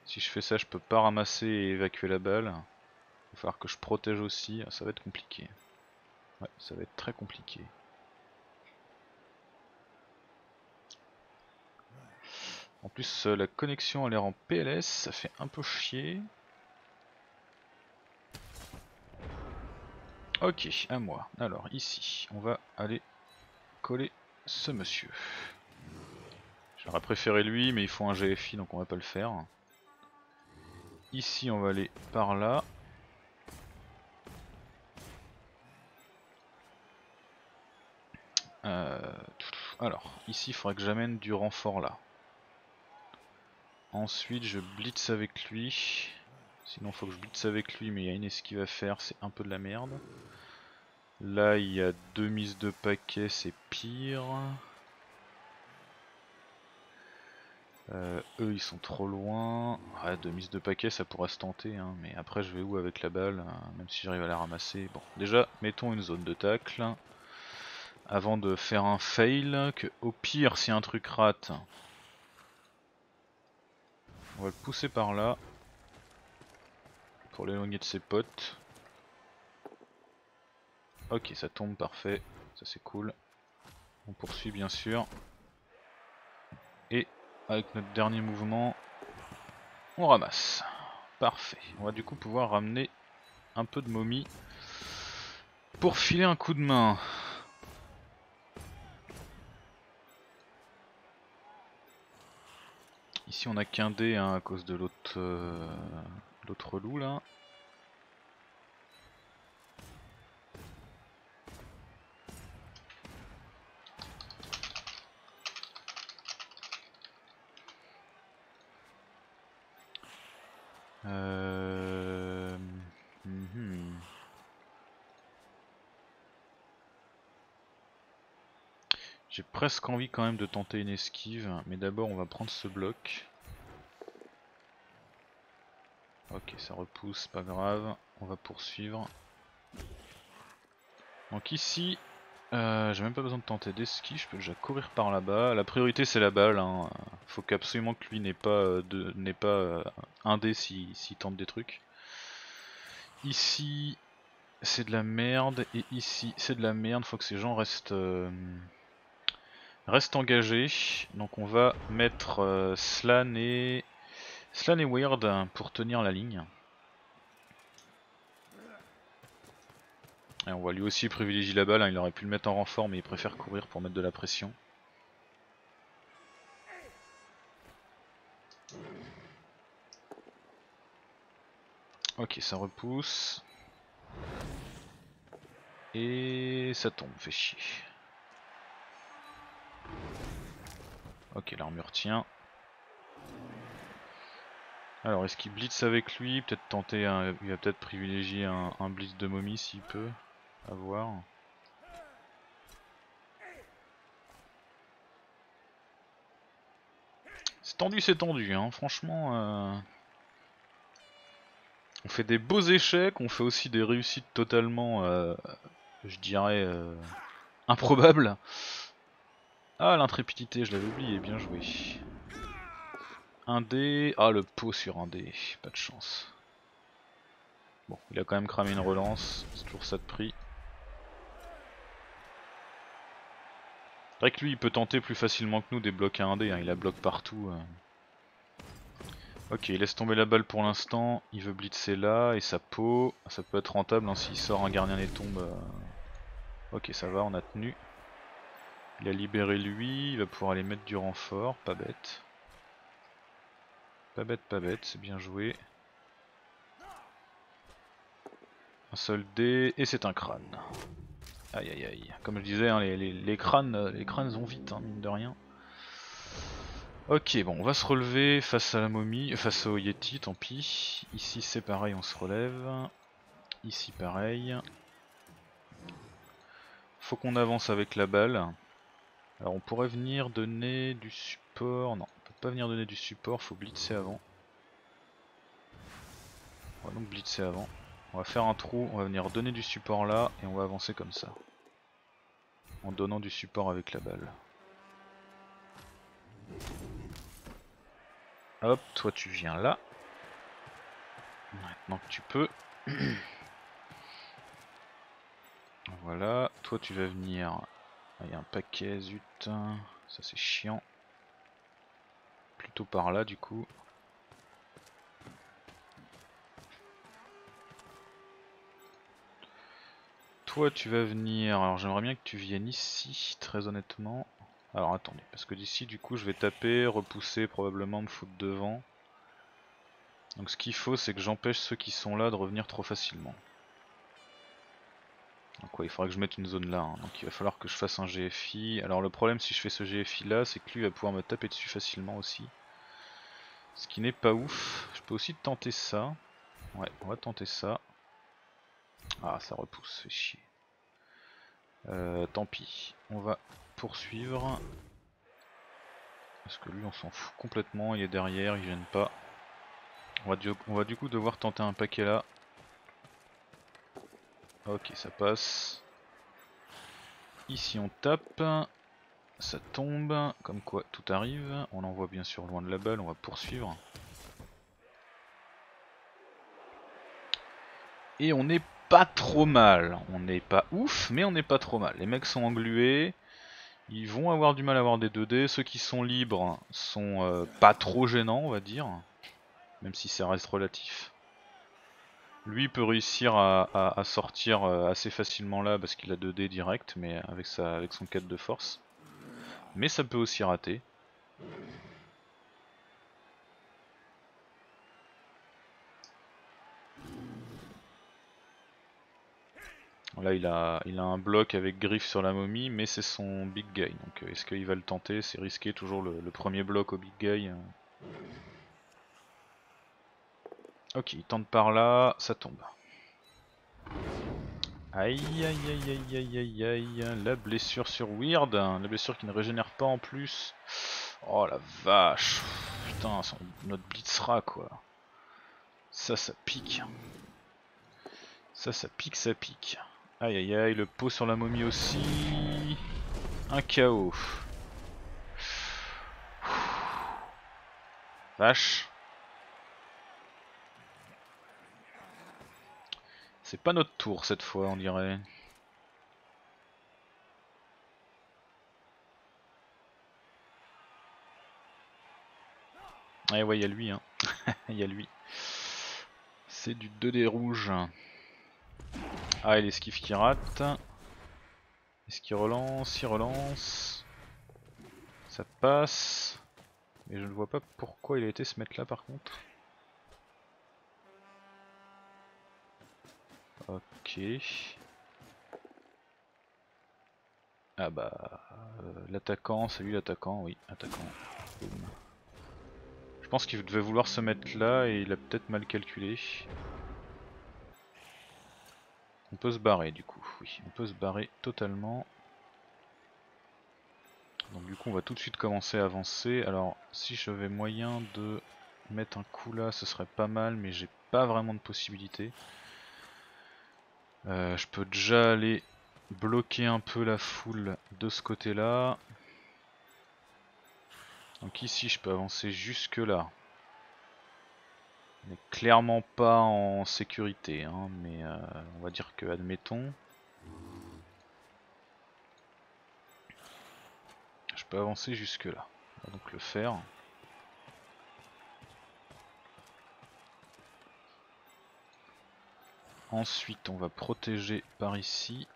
Si je fais ça, je peux pas ramasser et évacuer la balle. Va falloir que je protège aussi. Ah, ça va être compliqué. Ouais, ça va être très compliqué. En plus, euh, la connexion a l'air en PLS, ça fait un peu chier. Ok, à moi. Alors, ici, on va aller coller ce monsieur. J'aurais préféré lui, mais il faut un GFI, donc on va pas le faire. Ici, on va aller par là. Euh, alors, ici, il faudrait que j'amène du renfort là. Ensuite, je blitz avec lui. Sinon, faut que je blitz avec lui, mais il y a une esquive à faire, c'est un peu de la merde. Là, il y a deux mises de paquet, c'est pire. Euh, eux, ils sont trop loin. Ouais, deux mises de paquet, ça pourrait se tenter, hein, mais après, je vais où avec la balle hein, Même si j'arrive à la ramasser. Bon, déjà, mettons une zone de tacle. Avant de faire un fail, que au pire, si un truc rate, on va le pousser par là. Pour l'éloigner de ses potes. Ok, ça tombe, parfait. Ça c'est cool. On poursuit bien sûr. Et avec notre dernier mouvement, on ramasse. Parfait. On va du coup pouvoir ramener un peu de momie pour filer un coup de main. Ici on a qu'un dé hein, à cause de l'autre euh, l'autre loup là. Presque envie quand même de tenter une esquive, mais d'abord on va prendre ce bloc. Ok, ça repousse, pas grave, on va poursuivre. Donc ici, euh, j'ai même pas besoin de tenter d'esquive, je peux déjà courir par là-bas. La priorité c'est la balle, hein. faut qu'absolument que lui n'ait pas, euh, pas euh, un dé s'il tente des trucs. Ici c'est de la merde et ici c'est de la merde, faut que ces gens restent, restent engagés. Donc on va mettre euh, Slan et Slan et Weird pour tenir la ligne. Et on va lui aussi privilégier la balle, hein, il aurait pu le mettre en renfort mais il préfère courir pour mettre de la pression. Ok, ça repousse. Et ça tombe, fait chier. Ok, l'armure tient. Alors, est-ce qu'il blitz avec lui? Peut-être tenter un... Il va peut-être privilégier un, blitz de momie s'il peut. À voir. C'est tendu, c'est tendu, hein. franchement. Euh... On fait des beaux échecs, on fait aussi des réussites totalement, euh, je dirais, euh, improbables. Ah, l'intrépidité, je l'avais oublié, bien joué. Un dé. Ah, le pot sur un dé, pas de chance. Bon, il a quand même cramé une relance, c'est toujours ça de prix. C'est vrai que lui il peut tenter plus facilement que nous des blocs à 1 dé, hein. il a bloc partout. euh. Ok, il laisse tomber la balle pour l'instant, il veut blitzer là et sa peau, ça peut être rentable hein, s'il sort un gardien des tombes. euh. Ok, ça va, on a tenu. Il a libéré lui, il va pouvoir aller mettre du renfort, pas bête. Pas bête, pas bête, c'est bien joué. Un seul dé et c'est un crâne. Aïe aïe aïe. Comme je disais, hein, les, crânes, euh, les crânes vont vite, hein, mine de rien. Ok, bon, on va se relever face à la momie, face au Yeti, tant pis. Ici c'est pareil, on se relève. Ici pareil. Faut qu'on avance avec la balle. Alors on pourrait venir donner du support. Non, on peut pas venir donner du support, faut blitzer avant. On va donc blitzer avant. On va faire un trou, on va venir donner du support là et on va avancer comme ça. En donnant du support avec la balle. Hop, toi tu viens là. Maintenant que tu peux. voilà, toi tu vas venir. Ah, il y a un paquet, zut. Ça c'est chiant. Plutôt par là du coup. Toi tu vas venir. Alors j'aimerais bien que tu viennes ici, très honnêtement. Alors attendez, parce que d'ici du coup je vais taper, repousser, probablement me foutre devant. Donc ce qu'il faut c'est que j'empêche ceux qui sont là de revenir trop facilement. Donc il faudra que je mette une zone là, hein. donc il va falloir que je fasse un GFI. Alors le problème si je fais ce GFI là, c'est que lui va pouvoir me taper dessus facilement aussi. Ce qui n'est pas ouf. Je peux aussi tenter ça. Ouais, on va tenter ça. Ah ça repousse, fait chier. Euh, tant pis, on va poursuivre. Parce que lui on s'en fout complètement, il est derrière, il gêne pas. On va du coup devoir tenter un paquet là. Ok ça passe. Ici on tape. Ça tombe, comme quoi tout arrive. On envoie bien sûr loin de la balle, on va poursuivre. Et on est pas trop mal. On n'est pas ouf, mais on n'est pas trop mal. Les mecs sont englués. Ils vont avoir du mal à avoir des 2D. Ceux qui sont libres sont euh, pas trop gênants, on va dire. Même si ça reste relatif. Lui peut réussir à, sortir euh, assez facilement là parce qu'il a 2D direct, mais avec, son 4 de force. Mais ça peut aussi rater. Là il a, un bloc avec griffe sur la momie mais c'est son big guy donc euh, est-ce qu'il va le tenter? C'est risqué toujours le, premier bloc au big guy. Ok il tente par là, ça tombe. Aïe aïe aïe aïe aïe aïe aïe La blessure sur Weird, la blessure qui ne régénère pas en plus. Oh la vache Putain notre blitzera quoi. Ça ça pique. Ça ça pique ça pique. Aïe aïe aïe, le pot sur la momie aussi. Un chaos. Vache. C'est pas notre tour cette fois, on dirait. Ah ouais, il y a lui, hein. Il y a lui. C'est du 2D rouge. Ah, et l'esquive qui rate. Est-ce qu'il relance Il relance. Ça passe. Mais je ne vois pas pourquoi il a été se mettre là par contre. Ok. Ah bah... Euh, l'attaquant, salut l'attaquant, oui, attaquant. Je pense qu'il devait vouloir se mettre là et il a peut-être mal calculé. On peut se barrer du coup, oui, on peut se barrer totalement. Donc du coup on va tout de suite commencer à avancer. Alors si j'avais moyen de mettre un coup là ce serait pas mal mais j'ai pas vraiment de possibilité. Euh, je peux déjà aller bloquer un peu la foule de ce côté là. Donc ici je peux avancer jusque là. On n'est clairement pas en sécurité, hein, mais euh, on va dire que, admettons, je peux avancer jusque là. On va donc le faire. Ensuite, on va protéger par ici.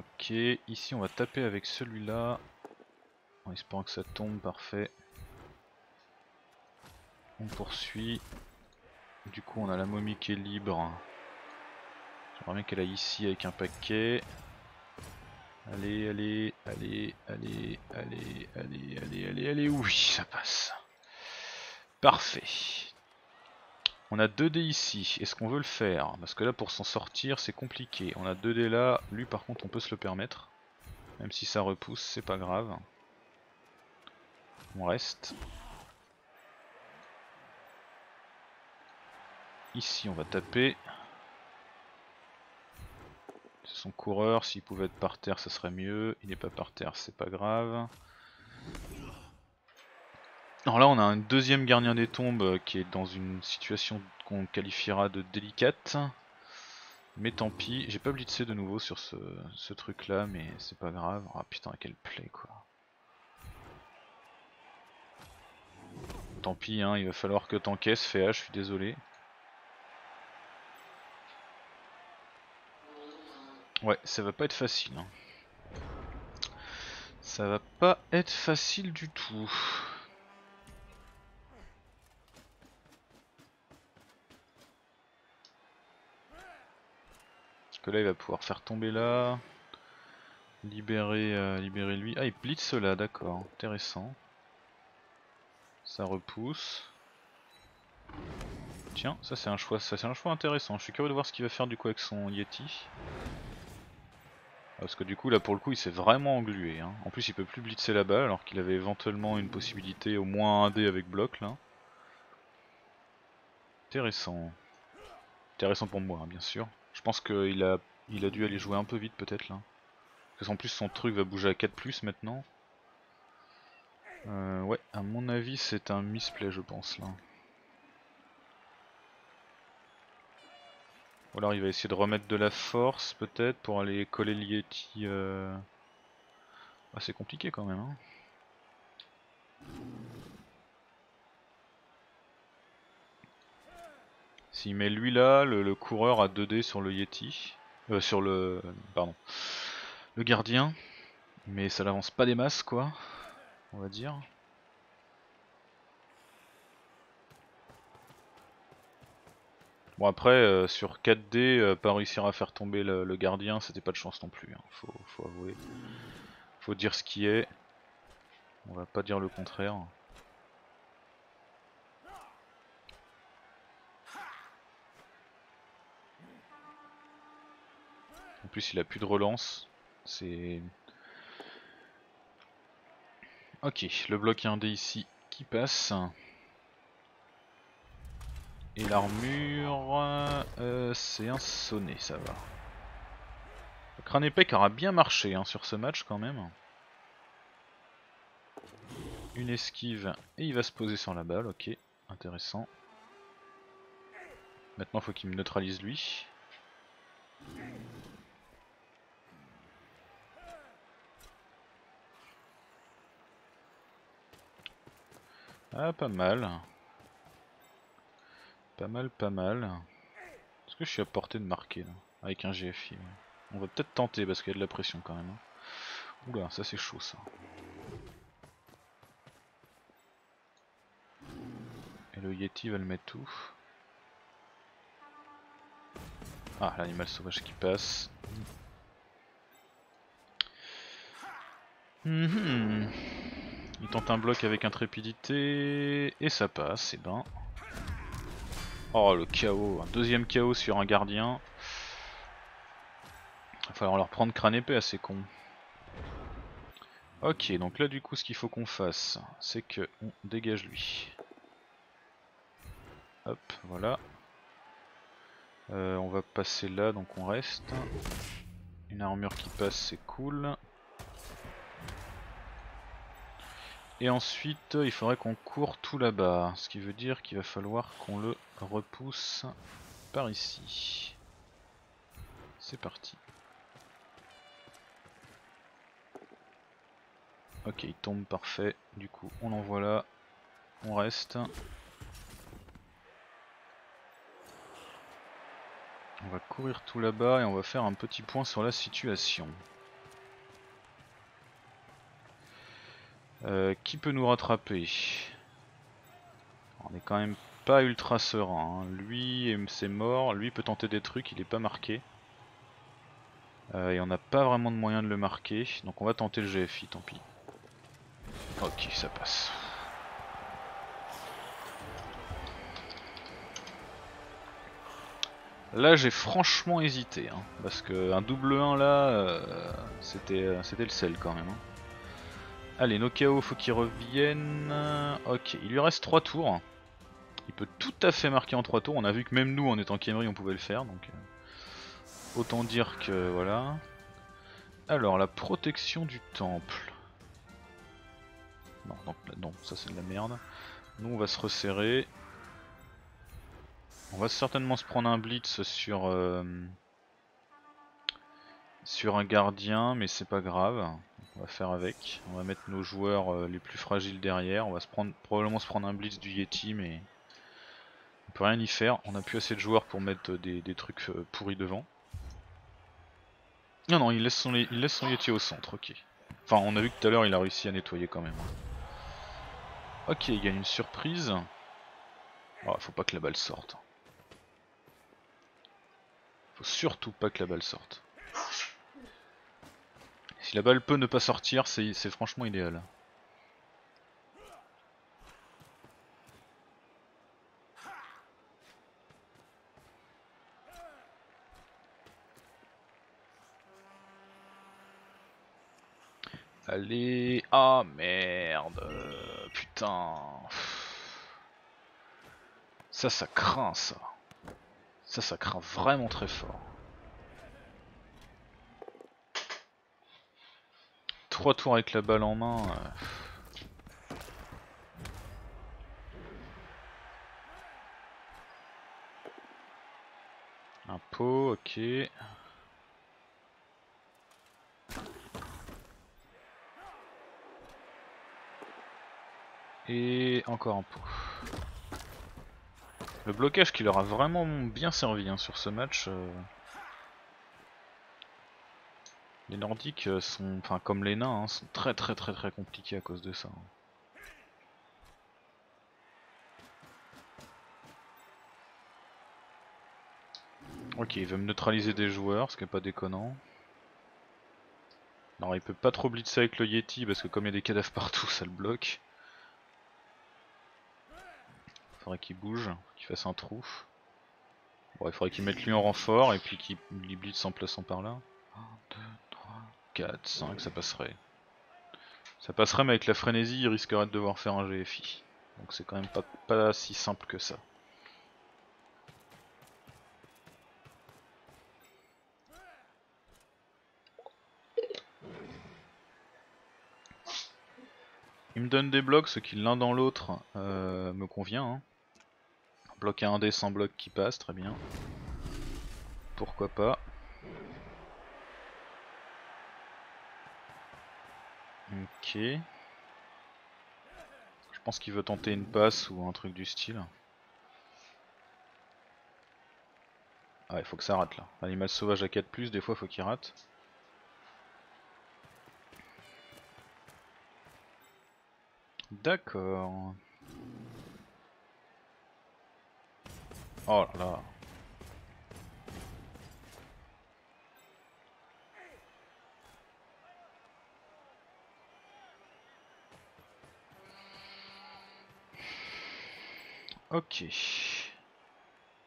Ok, ici on va taper avec celui-là en espérant que ça tombe, parfait. On poursuit. Du coup on a la momie qui est libre. J'aimerais bien qu'elle aille ici avec un paquet. Allez, allez, allez, allez, allez, allez, allez, allez, allez, oui, ça passe. Parfait. On a 2 dés ici, est-ce qu'on veut le faire? Parce que là pour s'en sortir c'est compliqué. On a 2 dés là, lui par contre on peut se le permettre. Même si ça repousse, c'est pas grave. On reste. Ici on va taper. C'est son coureur, s'il pouvait être par terre ça serait mieux. Il n'est pas par terre, c'est pas grave. Alors là on a un deuxième gardien des tombes euh, qui est dans une situation qu'on qualifiera de délicate. Mais tant pis, j'ai pas blitzé de nouveau sur ce, truc là, mais c'est pas grave. Ah putain, quel play quoi. Tant pis, hein, il va falloir que t'encaisses, FH, je suis désolé. Ouais, ça va pas être facile. Hein. Ça va pas être facile du tout. Là il va pouvoir faire tomber là. Libérer, euh, libérer lui. Ah il blitz là, d'accord. Intéressant. Ça repousse. Tiens, ça c'est un choix, ça c'est un choix intéressant. Je suis curieux de voir ce qu'il va faire du coup avec son Yeti. Parce que du coup là pour le coup il s'est vraiment englué. Hein. En plus il peut plus blitzer là-bas alors qu'il avait éventuellement une possibilité au moins un dé avec bloc là. Intéressant. Intéressant pour moi hein, bien sûr. Je pense qu'il a, il a dû aller jouer un peu vite peut-être là. Parce qu'en plus son truc va bouger à 4 maintenant. Euh, ouais, à mon avis c'est un misplay je pense là. Ou alors il va essayer de remettre de la force peut-être pour aller coller le Yeti. Euh... Ah, c'est compliqué quand même. Hein. S'il met lui là, le, coureur a 2D sur le Yeti. Euh, sur le. Pardon. Le gardien. Mais ça l'avance pas des masses quoi. On va dire. Bon après euh, sur 4D euh, pas réussir à faire tomber le, gardien c'était pas de chance non plus, hein. faut, avouer. Faut dire ce qui est. On va pas dire le contraire. Il a plus de relance. C'est. Ok, le bloc 1D ici qui passe. Et l'armure, euh, c'est un sonnet, ça va. Le crâne épais aura bien marché hein, sur ce match quand même. Une esquive et il va se poser sur la balle, ok, intéressant. Maintenant faut qu'il me neutralise lui. Ah pas mal. Pas mal, pas mal. Est-ce que je suis à portée de marquer là Avec un GFI. On va peut-être tenter parce qu'il y a de la pression quand même. Hein. Oula, ça c'est chaud ça. Et le Yeti va le mettre où? Ah, l'animal sauvage qui passe. Mhm. Il tente un bloc avec intrépidité et ça passe, c'est ben. Oh le chaos, un deuxième chaos sur un gardien. Il va falloir leur prendre crâne épais, assez con. Ok, donc là du coup ce qu'il faut qu'on fasse, c'est que on dégage lui. Hop, voilà. Euh, on va passer là, donc on reste. Une armure qui passe, c'est cool. Et ensuite, il faudrait qu'on court tout là-bas, ce qui veut dire qu'il va falloir qu'on le repousse par ici. C'est parti. Ok, il tombe parfait. Du coup, on l'envoie là. On reste. On va courir tout là-bas et on va faire un petit point sur la situation. Euh, qui peut nous rattraper? On est quand même pas ultra serein. Hein. Lui, c'est mort. Lui peut tenter des trucs, il est pas marqué. Euh, et on n'a pas vraiment de moyen de le marquer, donc on va tenter le GFI, tant pis. Ok, ça passe. Là j'ai franchement hésité, hein, parce qu'un double 1 là, euh, euh, c'était le sel quand même. Hein. Allez, Nokao faut qu'il revienne. Ok, il lui reste 3 tours. Il peut tout à fait marquer en 3 tours, on a vu que même nous en étant Kemri on pouvait le faire, donc euh, autant dire que voilà. Alors, la protection du temple. Non, non, ça c'est de la merde. Nous on va se resserrer. On va certainement se prendre un blitz sur euh, sur un gardien, mais c'est pas grave. On va faire avec. On va mettre nos joueurs euh, les plus fragiles derrière. On va se prendre probablement se prendre un blitz du Yeti, mais on peut rien y faire. On a plus assez de joueurs pour mettre des, trucs euh, pourris devant. Non non, il laisse son, il laisse son Yeti au centre. Ok. Enfin, on a vu que tout à l'heure il a réussi à nettoyer quand même. Ok, il gagne une surprise. Oh, faut pas que la balle sorte. Faut surtout pas que la balle sorte. Si la balle peut ne pas sortir, c'est franchement idéal. Allez... Ah merde Putain Ça, ça craint ça. Ça, ça craint vraiment très fort. Trois tours avec la balle en main. Euh. Un pot, ok. Et encore un pot. Le blocage qui leur a vraiment bien servi hein, sur ce match. Euh. Les Nordiques euh, sont, enfin comme les nains, hein, sont très très très très compliqués à cause de ça. Hein. Ok, il veut me neutraliser des joueurs, ce qui est pas déconnant. Non, il peut pas trop blitzer avec le Yeti parce que comme il y a des cadavres partout, ça le bloque. Faudrait qu'il bouge, qu'il fasse un trou. Bon, il faudrait qu'il mette lui en renfort et puis qu'il blitz en plaçant par là. 1, 2, 3, 4, 5, ça passerait. Ça passerait mais avec la frénésie il risquerait de devoir faire un GFI. Donc c'est quand même pas, pas si simple que ça. Il me donne des blocs, ce qui l'un dans l'autre euh, me convient. Hein. Bloquer un dé sans bloc qui passe, très bien. Pourquoi pas. Ok. Je pense qu'il veut tenter une passe ou un truc du style. Ah il faut que ça rate là. Animal sauvage à 4+, des fois faut qu'il rate. D'accord. Oh là là. Ok.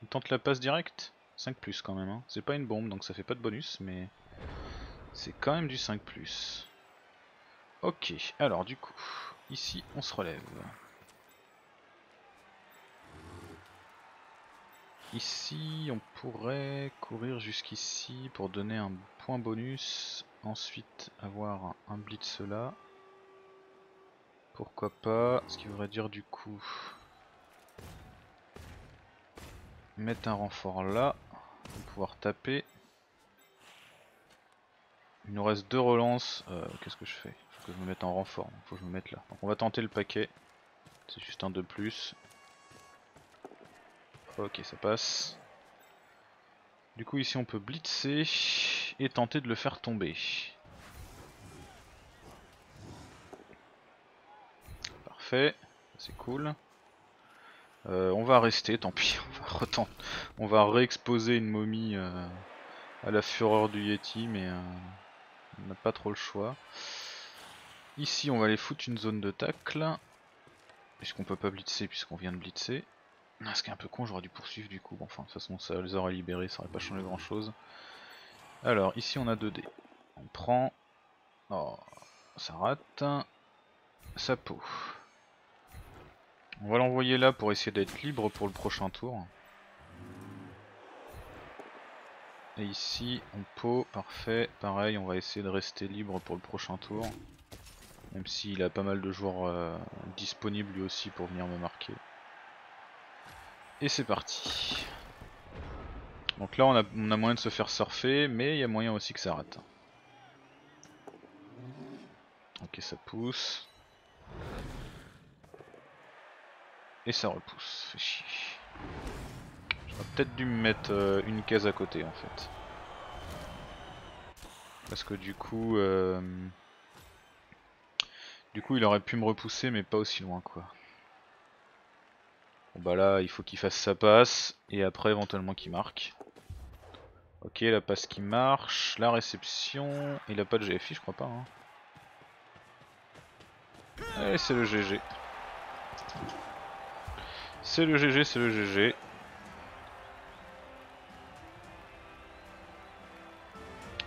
On tente la passe directe 5 plus quand même. Hein. C'est pas une bombe donc ça fait pas de bonus mais c'est quand même du 5 plus. Ok, alors du coup, ici on se relève. Ici, on pourrait courir jusqu'ici pour donner un point bonus. Ensuite, avoir un blitz là. Pourquoi pas? Ce qui voudrait dire du coup... Mettre un renfort là. Pour pouvoir taper. Il nous reste deux relances. Euh, qu'est-ce que je fais? Faut que je me mette en renfort. Faut que je me mette là. Donc on va tenter le paquet. C'est juste un de plus. Ok, ça passe. Du coup ici on peut blitzer et tenter de le faire tomber. Parfait, c'est cool. Euh, on va rester, tant pis, on va, réexposer une momie euh, à la fureur du Yeti, mais euh, on n'a pas trop le choix. Ici, on va aller foutre une zone de tacle. Puisqu'on peut pas blitzer, puisqu'on vient de blitzer. Ah, ce qui est un peu con, j'aurais dû poursuivre du coup. Bon, enfin, de toute façon, ça les aurait libérés, ça aurait pas changé grand chose. Alors, ici, on a 2 dés. On prend. Oh, ça rate. Sa peau. On va l'envoyer là pour essayer d'être libre pour le prochain tour. Et ici, on pot, parfait. Pareil, on va essayer de rester libre pour le prochain tour. Même s'il a pas mal de joueurs euh, disponibles lui aussi pour venir me marquer. Et c'est parti. Donc là on a, on a moyen de se faire surfer, mais il y a moyen aussi que ça rate. Ok ça pousse. Et ça repousse. J'aurais peut-être dû me mettre euh, une case à côté en fait. Parce que du coup... Euh, du coup il aurait pu me repousser mais pas aussi loin quoi. Bon bah là il faut qu'il fasse sa passe et après éventuellement qu'il marque. Ok la passe qui marche, la réception, il a pas de GFI je crois pas. Hein. Allez c'est le GG. C'est le GG, c'est le GG.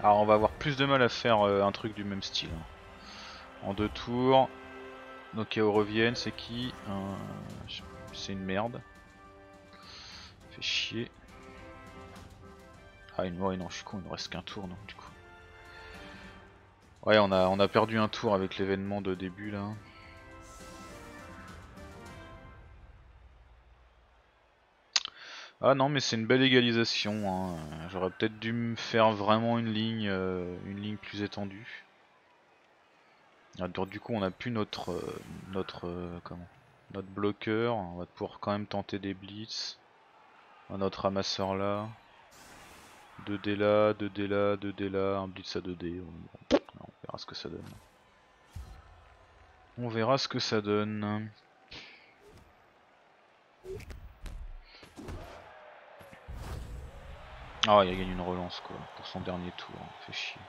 Alors on va avoir plus de mal à faire euh, un truc du même style. Hein en deux tours. Donc Chaos reviennent, c'est qui? C'est une merde. Fait chier. Ah une... con, il ne reste qu'un tour non du coup. Ouais on a, on a perdu un tour avec l'événement de début là. Ah non mais c'est une belle égalisation, hein. j'aurais peut-être dû me faire vraiment une ligne, euh, une ligne plus étendue. Ah, du coup on a plus notre euh, notre euh, comment notre bloqueur, on va pouvoir quand même tenter des blitz. On a notre ramasseur là. 2D là, 2D là, 2D là, un blitz à 2D. On, verra ce que ça donne. On verra ce que ça donne. Ah il a gagné une relance quoi pour son dernier tour, fait chier.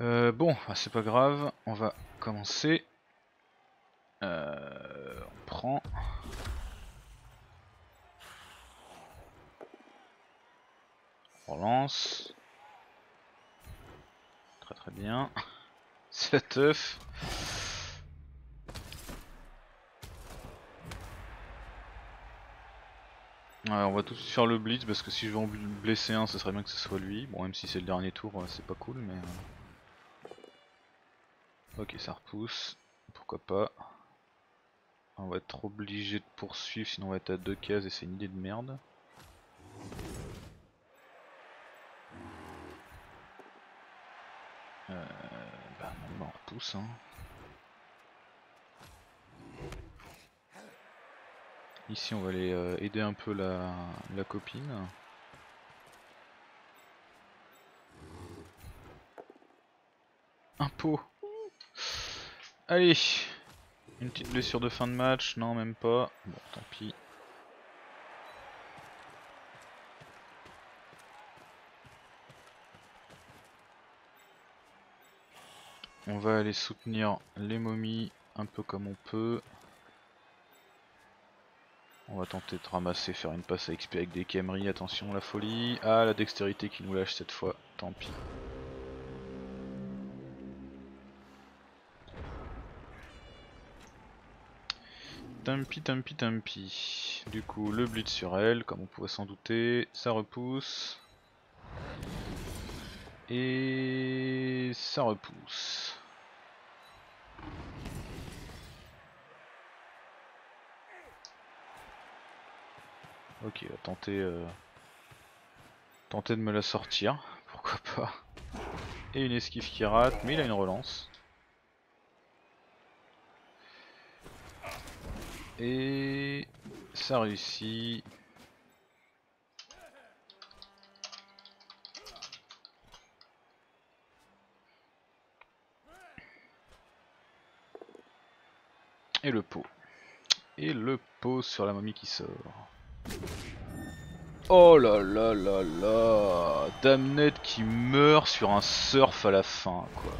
Euh, bon, bah, c'est pas grave, on va commencer. Euh, on prend. On relance. Très très bien. C'est œuf. On va tout de suite faire le blitz parce que si je veux en blesser un, ce serait bien que ce soit lui. Bon, même si c'est le dernier tour, euh, c'est pas cool, mais. Ok, ça repousse. Pourquoi pas. On va être obligé de poursuivre, sinon on va être à deux cases et c'est une idée de merde. Euh, bah on repousse. Hein. Ici on va aller euh, aider un peu la, copine. Un pot Allez Une petite blessure de fin de match, non même pas. Bon tant pis. On va aller soutenir les momies un peu comme on peut. On va tenter de ramasser, faire une passe à XP avec des Camry, attention la folie. Ah la dextérité qui nous lâche cette fois, tant pis. Tampi, tampi, tampi. Du coup, le blitz sur elle, comme on pouvait s'en douter. Ça repousse. Et ça repousse. Ok, va tenter, euh, tenter de me la sortir, pourquoi pas. Et une esquive qui rate, mais il a une relance. Et ça réussit. Et le pot. Et le pot sur la momie qui sort. Oh là là là là Damned qui meurt sur un surf à la fin, quoi.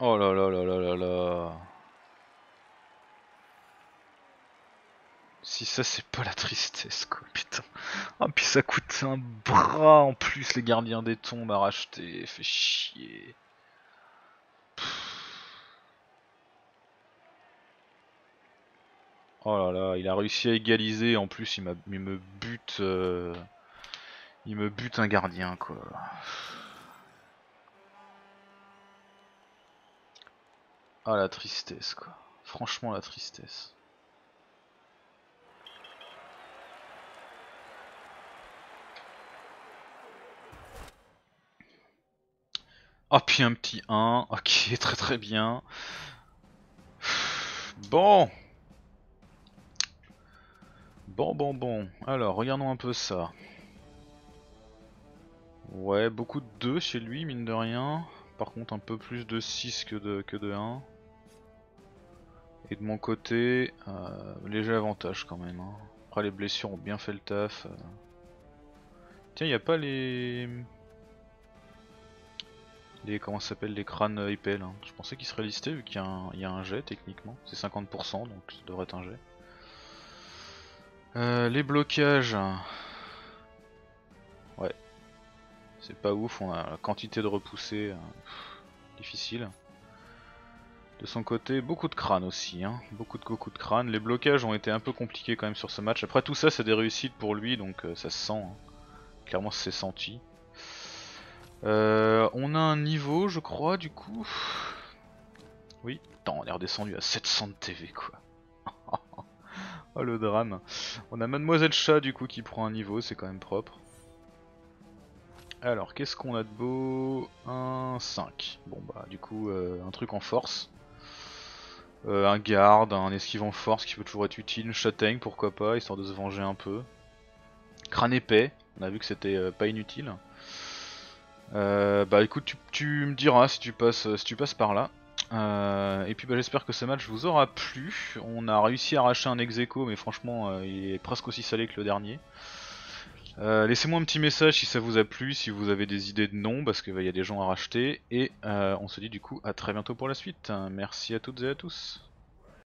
Oh là là là là là là Si ça c'est pas la tristesse quoi, putain. Ah puis ça coûte un bras en plus les gardiens des tombes à racheter, fait chier. Oh là là, il a réussi à égaliser, en plus il, me bute... Euh, il me bute un gardien quoi. Ah la tristesse quoi. Franchement la tristesse. Ah puis un petit 1, ok très très bien. Bon Bon bon bon, alors regardons un peu ça. Ouais, beaucoup de 2 chez lui mine de rien. Par contre un peu plus de 6 que de, que de 1. Et de mon côté, euh, léger avantage quand même. Hein. Après les blessures ont bien fait le taf. Euh. Tiens, il a pas les... Les, comment ça s'appelle les crânes épais là. Je pensais qu'il serait listé vu qu'il y, a un jet techniquement. C'est 50% donc ça devrait être un jet. Euh, les blocages. Ouais. C'est pas ouf, on a la quantité de repoussés difficile. De son côté, beaucoup de crânes aussi, hein. beaucoup de beaucoup de crânes. Les blocages ont été un peu compliqués quand même sur ce match. Après tout ça, c'est des réussites pour lui, donc euh, ça se sent. Hein. Clairement, c'est senti. Euh, on a un niveau, je crois, du coup. Oui, Attends, on est redescendu à 700 de TV, quoi. oh le drame. On a Mademoiselle Chat, du coup, qui prend un niveau, c'est quand même propre. Alors, qu'est-ce qu'on a de beau? Un 5. Bon bah, du coup, euh, un truc en force. Euh, un garde, un esquive en force qui peut toujours être utile, châtaigne pourquoi pas, histoire de se venger un peu. Crâne épais, on a vu que c'était pas inutile. Euh, bah écoute, tu, me diras si tu passes, si tu passes par là. et puis bah, j'espère que ce match vous aura plu. On a réussi à arracher un ex mais franchement il est presque aussi salé que le dernier. Laissez-moi un petit message si ça vous a plu, si vous avez des idées de noms, parce qu'il bah, y a des gens à racheter. Et on se dit du coup à très bientôt pour la suite. Merci à toutes et à tous.